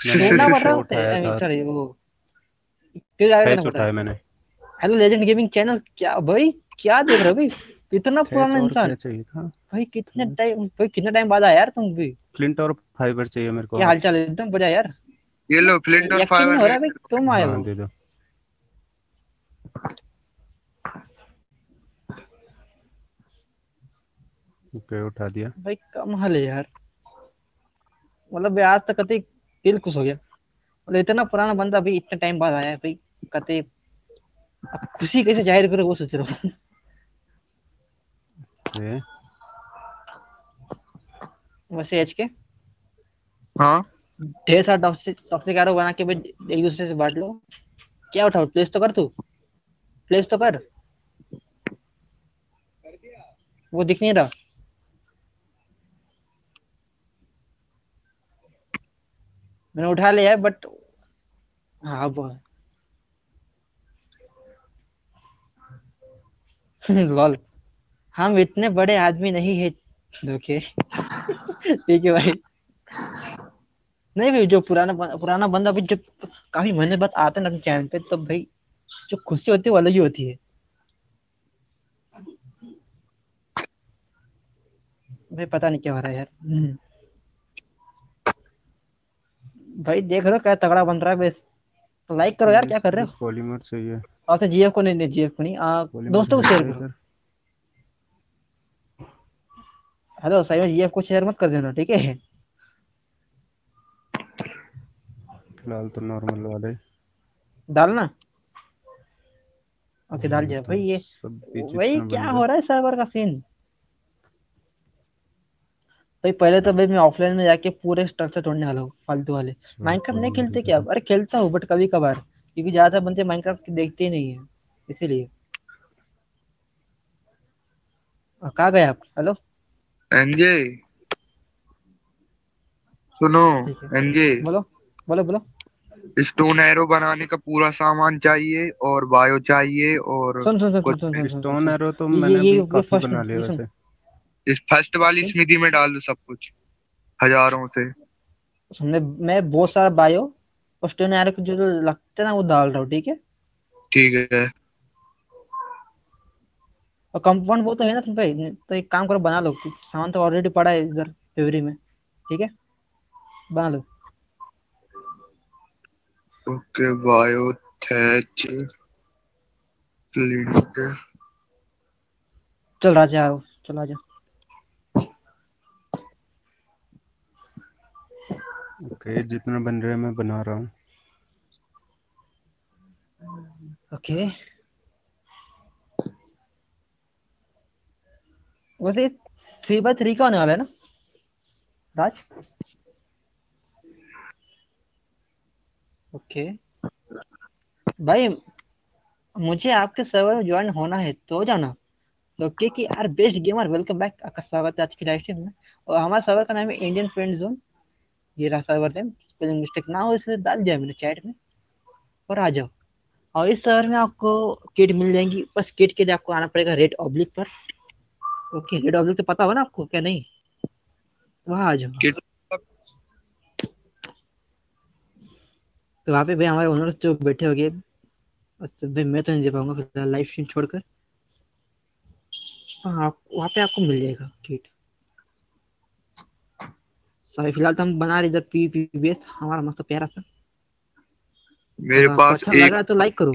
मैंने ढूंढना पड़ शीशा रहा है सॉरी वो। क्यों थैच ना उठाया? मैंने। हेलो लेजेंड गेमिंग चैनल क्या भाई क्या देख रहे हो भाई? इतना पुराना इंसान। चाहिए था? भाई कितने टाइम भाई कितने टाइम बाद आया यार तुम भी? फ्लिंट और फाइबर चाहिए मेरे को। क्या हालचाल है? एकदम बढ़िया यार। ये लो फ्लिंट और नहीं हो रहा है भाई? तुम आए हाँ हो। दे दो। ओके उठा दिया। भाई कम हाल है यार। मतलब आज तक कतई दिल खुश हो गया। मतलब इतना पुराना बंदा भाई इतने टाइम बाद आया है भाई कतई खुशी कैसे ज़ाहिर करो वो सोच रहा हूँ। वैसे एच के हाँ। ढेर सारा टॉक्सिक टॉक्सिक एरो बना के भाई एक दूसरे से बांट लो। क्या उठाओ प्लेस तो कर तू। प्लेस तो कर। वो दिख नहीं रहा। मैंने उठा लिया है बट हाँ वो लॉल। हम इतने बड़े आदमी नहीं है ओके ठीक है भाई। नहीं भाई जो पुराना पुराना बंदा भाई जब काफ़ी महीने बाद आता है ना चैनल पे तो भाई जो खुशी होती है वो अलग ही होती है। भाई पता नहीं क्या हो रहा है यार। हम्म। भाई देख रहे हो क्या तगड़ा बन रहा है बस। तो लाइक करो यार क्या कर रहे हो? पॉलीमर चाहिए। और तो जीएफ को नहीं नहीं जीएफ को नहीं आ, दोस्तों को शेयर करो इधर। हेलो सही में जीएफ को शेयर मत कर देना ठीक है? फ़िलहाल तो नॉर्मल वाले। डालना? ओके डाल दिया। भाई ये सब भी वही जितना क्या हो। रहा है सर्वर का सीन भाई पहले तो भाई मैं ऑफलाइन में जाके पूरे स्ट्रक्चर तोड़ने वाला हूँ फालतू वाले। अच्छा, माइनक्राफ्ट नहीं खेलते क्या? अरे खेलता हूँ बट कभी कभार क्योंकि ज़्यादा बंदे माइनक्राफ्ट देखते ही नहीं है इसीलिए। कहाँ गए आप? हेलो? एनजे सुनो एनजे बोलो बोलो बोलो। स्टोन एरो बनाने का पूरा सामान चाहिए और बायो चाहिए और सुन सुन सुन सुन स्टोन एरो तो मैंने ये- भी काफ़ी बना लिया वैसे। इस फ़र्स्ट वाली स्मृति में डाल दो सब कुछ हज़ारों से। सुन मैं मैं बहुत सारा बायो और स्टोन एरो के जो जो लगते हैं ना वो डाल रहा हूँ ठीक है? ठीक है। और कंपाउंड वो तो है ना तुम पे तो एक काम करो बना लो सामान तो ऑलरेडी पड़ा है इधर फेवरी में ठीक है? बना लो। ओके बायो थैच फ्लिंट चल राजा आओ चल राजा। ओके okay, जितना बन रहा है मैं बना रहा हूँ। ओके। वैसे थ्री बाय थ्री का होने वाला है ना? राज? ओके भाई मुझे आपके सर्वर में ज्वाइन होना है तो जाना। तो के कि यार बेस्ट गेमर वेलकम बैक आपका स्वागत है आज की लाइव स्ट्रीम में। और हमारा सर्वर का नाम है इंडियन फ्रेंड जोन ये रहा सर्वर नेम स्पेलिंग मिस्टेक ना हो इसे डाल दिया मैंने चैट में। और आ जाओ। और इस शहर में आपको किट मिल जाएँगी। बस किट के लिए आपको आना पड़ेगा रेड ऑब्लिक पर। ओके रेड ऑब्लिक तो पता होगा ना आपको क्या नहीं? वहाँ आ जाओ तो वहाँ पे भाई हमारे ओनर्स जो बैठे होंगे अच्छा भाई मैं तो नहीं दे पाऊँगा फ़िलहाल लाइव स्ट्रीम छोड़कर। हाँ वहाँ पे आपको मिल जाएगा किट सॉरी फ़िलहाल तो हम बना रहे इधर पी पी बी एस हमारा मस्त प्यारा सा। मेरे हाँ, पास अच्छा लग एक रहा तो लाइक करो।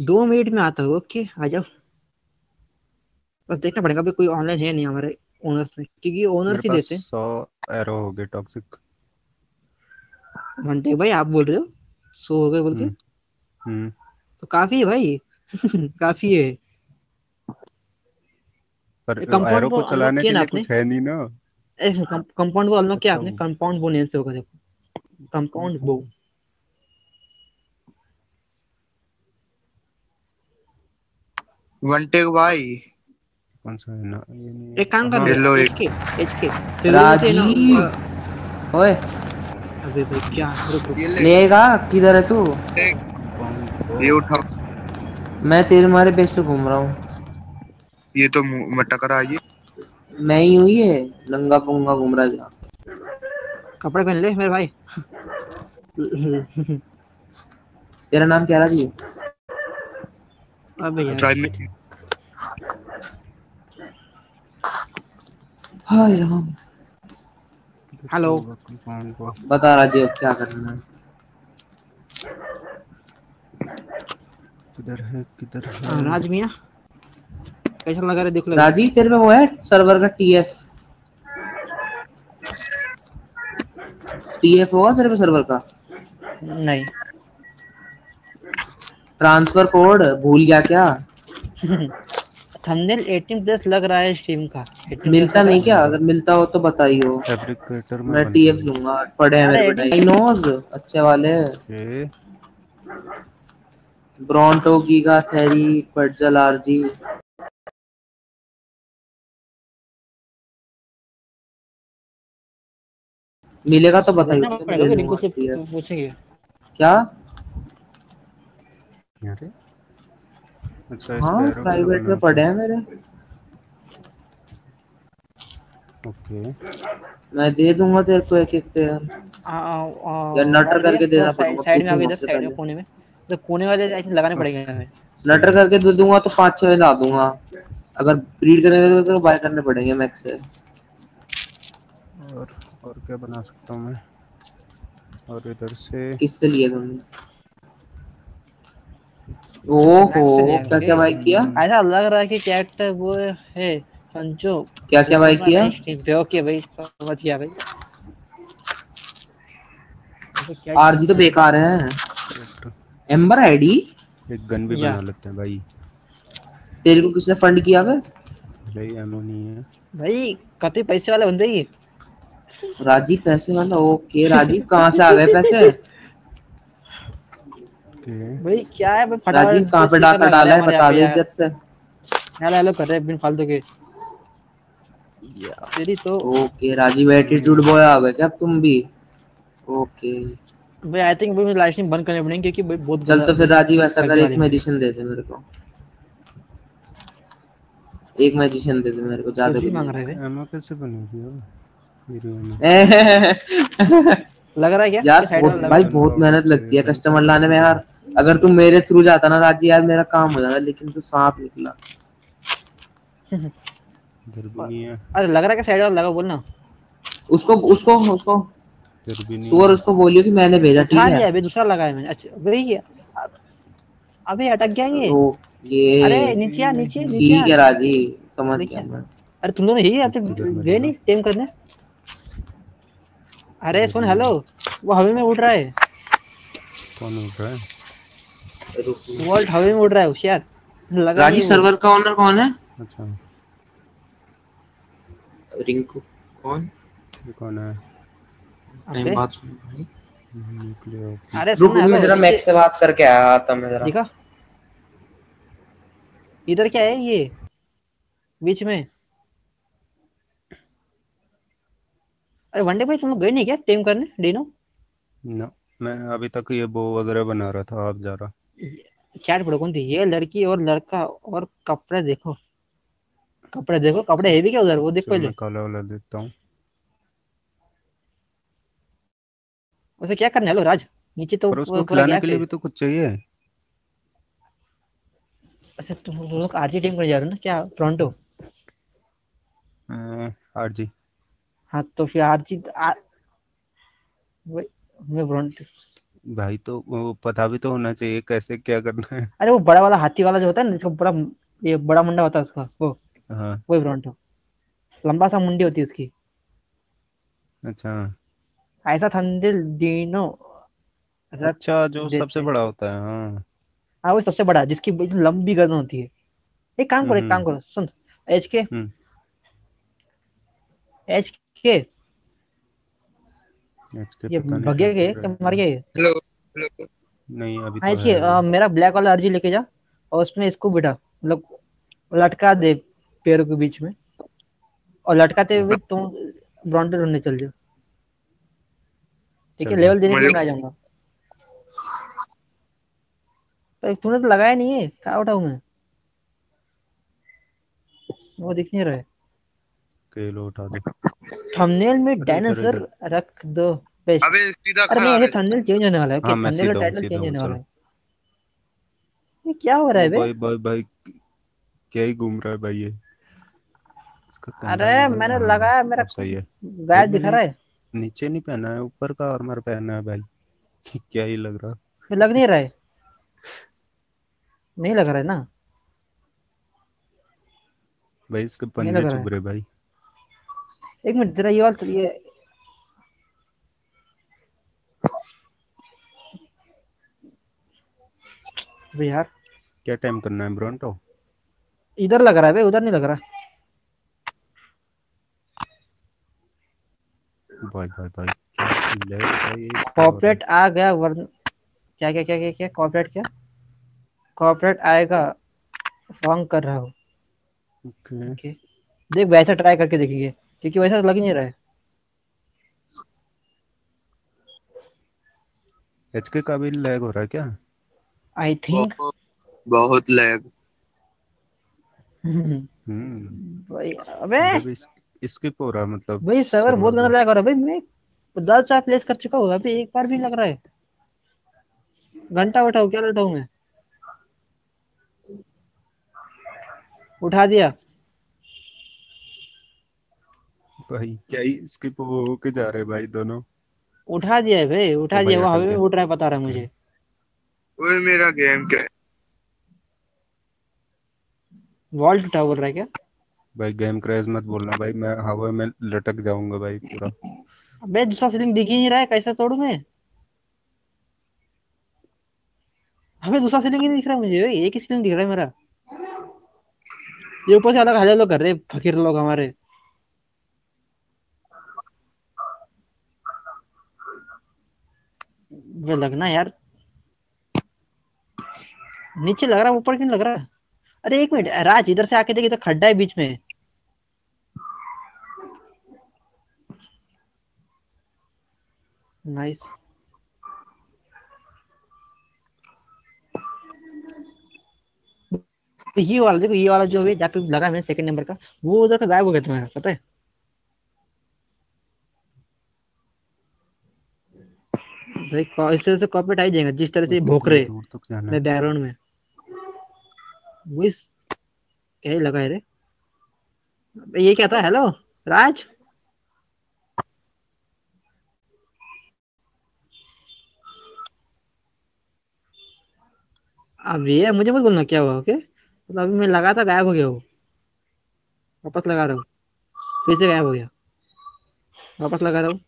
दो मिनट में आता है ओके आ जाओ। बस देखना पड़ेगा अभी कोई ऑनलाइन है नहीं हमारे ओनर्स में क्योंकि ओनर्स मेरे ही पास देते सौ एरो हो गए टॉक्सिक हैं घंटे भाई आप बोल रहे हो? सो हो गए बोल के? हम्म तो काफ़ी है भाई। काफ़ी है। पर एरो को चलाने के किया ना लिए आपने? कुछ है नहीं ना। कंपाउंड वो अनलॉक किया अच्छा। आपने। कंपाउंड वो नेम से होगा देखो। कंपाउंड वो। वन टेक भाई। कौन सा है? ना ये नहीं एक काम कर हाँ, Hello, ले एक- एचके एचके राजीव। ओए अबे भाई क्या? लेगा? किधर है तू? ये उठा मैं तेरे मारे बेस पे घूम रहा हूँ। ये तो मुँह में टकरा मैं ही हूँ ये नंगा पुंगा घूम रहा जा कपड़े पहन ले मेरे भाई। तेरा नाम क्या राजीव? अबे यार ट्राई में हाय राम। हेलो। बता राजीव क्या करना है? किधर है किधर हाँ, है राज मियाँ। कैसा लगा रहा देख लो। राजीव तेरे पे वो है सर्वर का टीएफ टीएफ होगा तेरे पे सर्वर का? नहीं। ट्रांसफ़र कोड भूल गया क्या? थंबनेल 18 प्लस लग रहा है स्ट्रीम का। मिलता नहीं क्या? अगर मिलता हो तो बताइयो। फैब्रिकेटर में मैं टीएफ लूँगा पड़े हैं मेरे पे डायनोज अच्छे वाले। ओके ब्रॉन्टो गीगा थेरी बर्जल आरजी मिलेगा तो। बताइए रिंकू से पूछेंगे। क्या? अरे अच्छा इस हाँ प्राइवेट में पड़े हैं मेरे। ओके। मैं दे दूँगा तेरे को एक एक पेयर या नटर करके देना पड़ेगा, साइड में आगे इधर साइड में कोने में। तो कोने वाले आई लगाने पड़ेंगे हमें। नटर करके दे दूँगा तो पाँच छह ला दूँगा। अगर ब्रीड करने तो बाय करने पड़ेंगे मैक्स से। और और क्या बना सकता हूँ मैं? और इधर से किससे लिए तुमने ओहो क्या क्या बाय किया? ऐसा लग रहा है कि कैरेक्टर वो है संचो क्या? क्या बाय किया? ओके भाई समझ गया भाई। आरजी तो बेकार है। एम्बर आईडी एक गन भी बना लेते हैं भाई। तेरे को किसने फंड किया बे भाई एमो नहीं है। भाई कते पैसे वाले बंदे ही राजीव पैसे वाला ओके राजीव कहाँ से आ गए पैसे? ओके भाई क्या है? भाई फटाफट राजीव कहाँ पे डाका डाला है? बता दे इज़्ज़त से। हेलो हेलो कर रहे बिन फालतू के। तेरी तो ओके राजीव एटीट्यूड बॉय आ गए क्या तुम भी? ओके भाई आई थिंक भाई लाइव स्ट्रीम बंद करने पड़ेंगे क्योंकि भाई बहुत चल तो फिर राजीव ऐसा कर एक। मैजिशियन दे दे मेरे को। एक मैजिशियन दे दे मेरे को ज़्यादा कुछ मांग रहे थे। एमो कैसे बनेगी अब लग रहा है क्या? यार भाई बहुत मेहनत लगती है कस्टमर लाने में यार। अगर तुम मेरे थ्रू जाता ना राज़ी यार मेरा काम हो जाता लेकिन तू सांप निकला। है। अरे लग रहा है कि साइड वाला लगा बोलना उसको उसको उसको। सुअर उसको बोलियो कि मैंने भेजा ठीक है? अभी दूसरा लगाया मैंने। अच्छा वही है। अबे अटक गया ये। तो ये अरे नीचे आ नीचे नीचे ठीक है राज़ी समझ गया मैं। अरे तुम दोनों यही आते गए नहीं टेम करने? अरे सुन हेलो वो हवा में उड़ रहा है। कौन उठ रहा है? वॉल्ट हवा में उड़ रहा है होशियार। राज़ी सर्वर का ओनर कौन है? अच्छा। रिंकू कौन? ये कौन है? नहीं बात सुन भाई। न्यूक्लियर अरे रुक सुन मैं जरा हेलो मैक्स से बात करके आया आता मैं जरा। देखा। इधर क्या है ये? बीच में। अरे वनडे भाई तुम लोग गए नहीं क्या? टेम करने? डीनो ना मैं अभी तक ये बो वगैरह बना रहा था आप जा रहा। चैट पढ़ो कौन थी ये लड़की और लड़का और कपड़े देखो। कपड़े देखो कपड़े हेवी क्या उधर? वो देख पहले मैं काला वाला देता हूँ। उसे क्या करना है? लो राज नीचे तो पर उसको खिलाने के लिए भी तो कुछ चाहिए। अच्छा तुम लोग आरजी टीम करने जा रहे हो ना? क्या टोरंटो आर जी हाँ तो फिर आरजी आ... वही मैं टोरंटो भाई तो वो पता भी तो होना चाहिए कैसे क्या करना है। अरे वो बड़ा वाला हाथी वाला जो होता है ना जिसका बड़ा ये बड़ा मुंडा होता है उसका वो हाँ। वही टोरंटो लंबा सा मुंडी होती है उसकी। अच्छा। ऐसा थंदिल दीनो। अच्छा जो सबसे। बड़ा होता है हाँ। हाँ वो सबसे बड़ा जिसकी लंबी गर्दन होती है। एक काम करो एक काम करो सुन। एच के। हम्म। एच के। ये भगे गए क्या? मर गए हेलो हेलो नहीं अभी हाँ तो है अ, मेरा ब्लैक वाला अर्जी लेके जा और उसमें इसको बिठा। मतलब लटका दे पैरों के बीच में। और लटकाते हुए तुम ब्रॉन्डर ढूँढने चल जाओ। ठीक है लेवल देने के लिए आ जाऊँगा। तो तूने तो लगाया नहीं है? क्या उठाऊं मैं? वो दिख नहीं रहा है। केलो उठा दो। थंबनेल में डायनासोर रख दो बेस्ट। अबे सीधा अरे नहीं ये थंबनेल चेंज होने वाला है। ओके हाँ, मैं थंबनेल सीधा और टाइटल चेंज होने वाला है। ये क्या हो रहा है बे भाई? भाई भाई क्या ही घूम रहा है भाई ये। अरे मैंने हाँ, लगाया मेरा सही है। गायब दिखा रहा है। नीचे नहीं पहना है ऊपर का आर्मर पहना है भाई। क्या ही लग रहा। ये लग नहीं रहा है। नहीं लग रहा है ना। भाई इसके पंजे चुभ रहे भाई। एक मिनट तेरा ये वाला ये अबे यार। क्या टाइम करना है ब्रोंटो इधर लग रहा है बे उधर नहीं लग रहा। भाई भाई भाई क्या ले भाई? ये क्या हो रहा है? कॉर्पोरेट आ गया वरन क्या क्या क्या क्या क्या कॉर्पोरेट क्या? कॉर्पोरेट आएगा फॉर्म कर रहा हूँ। ओके ओके देख वैसा ट्राई करके देखेंगे क्योंकि वैसा लग नहीं रहा है। एचके का भी लैग हो रहा है क्या? आई थिंक बहुत लैग हम्म। भाई अबे। इस, स्किप हो रहा है मतलब भाई सर्वर बहुत गंदा लैग हो रहा है। भाई मैं दस बार प्लेस कर चुका हूँ। अभी एक बार भी लग रहा है। घंटा उठाओ क्या उठाऊं मैं? उठा दिया। भाई। क्या ही स्किप हो के जा रहे भाई दोनों। उठा दिया है भाई उठा तो दिया वो अटक हवा में गया। उठ रहा है बता रहा है मुझे। ओए मेरा गेम क्या है? वॉल्ट उठा बोल रहा है क्या? भाई गेम क्रैश मत बोलना भाई मैं हवा में लटक जाऊँगा भाई पूरा। अबे दूसरा सीलिंग दिख ही नहीं रहा है कैसे तोड़ू मैं? हमें दूसरा सीलिंग ही नहीं दिख रहा मुझे भाई एक ही सीलिंग दिख रहा है मेरा। ये ऊपर से अलग हले लोग कर रहे हैं, फकीर लोग हमारे। वे लगना यार। नीचे लग रहा है, ऊपर क्यों लग रहा अरे एक मिनट, राज, इधर से आके देखिए तो खड्डा है बीच में। नाइस ये वाला, देखो, ये वाला जो है जहाँ पे लगा मैंने सेकंड नंबर का, वो उधर का गायब हो गया तुम्हारा पता है? भाई इस तरह से कॉपरेट आ जाएगा जिस तरह से भोंक रहे मैं बैकग्राउंड में। वो क्या लगा है रे? ये क्या था? हेलो राज? अब ये मुझे मत बोलना क्या हुआ ओके मतलब अभी मैं लगा था गायब हो गया वो वापस लगा रहा हूँ। फिर से गायब हो गया। वापस लगा रहा हूँ।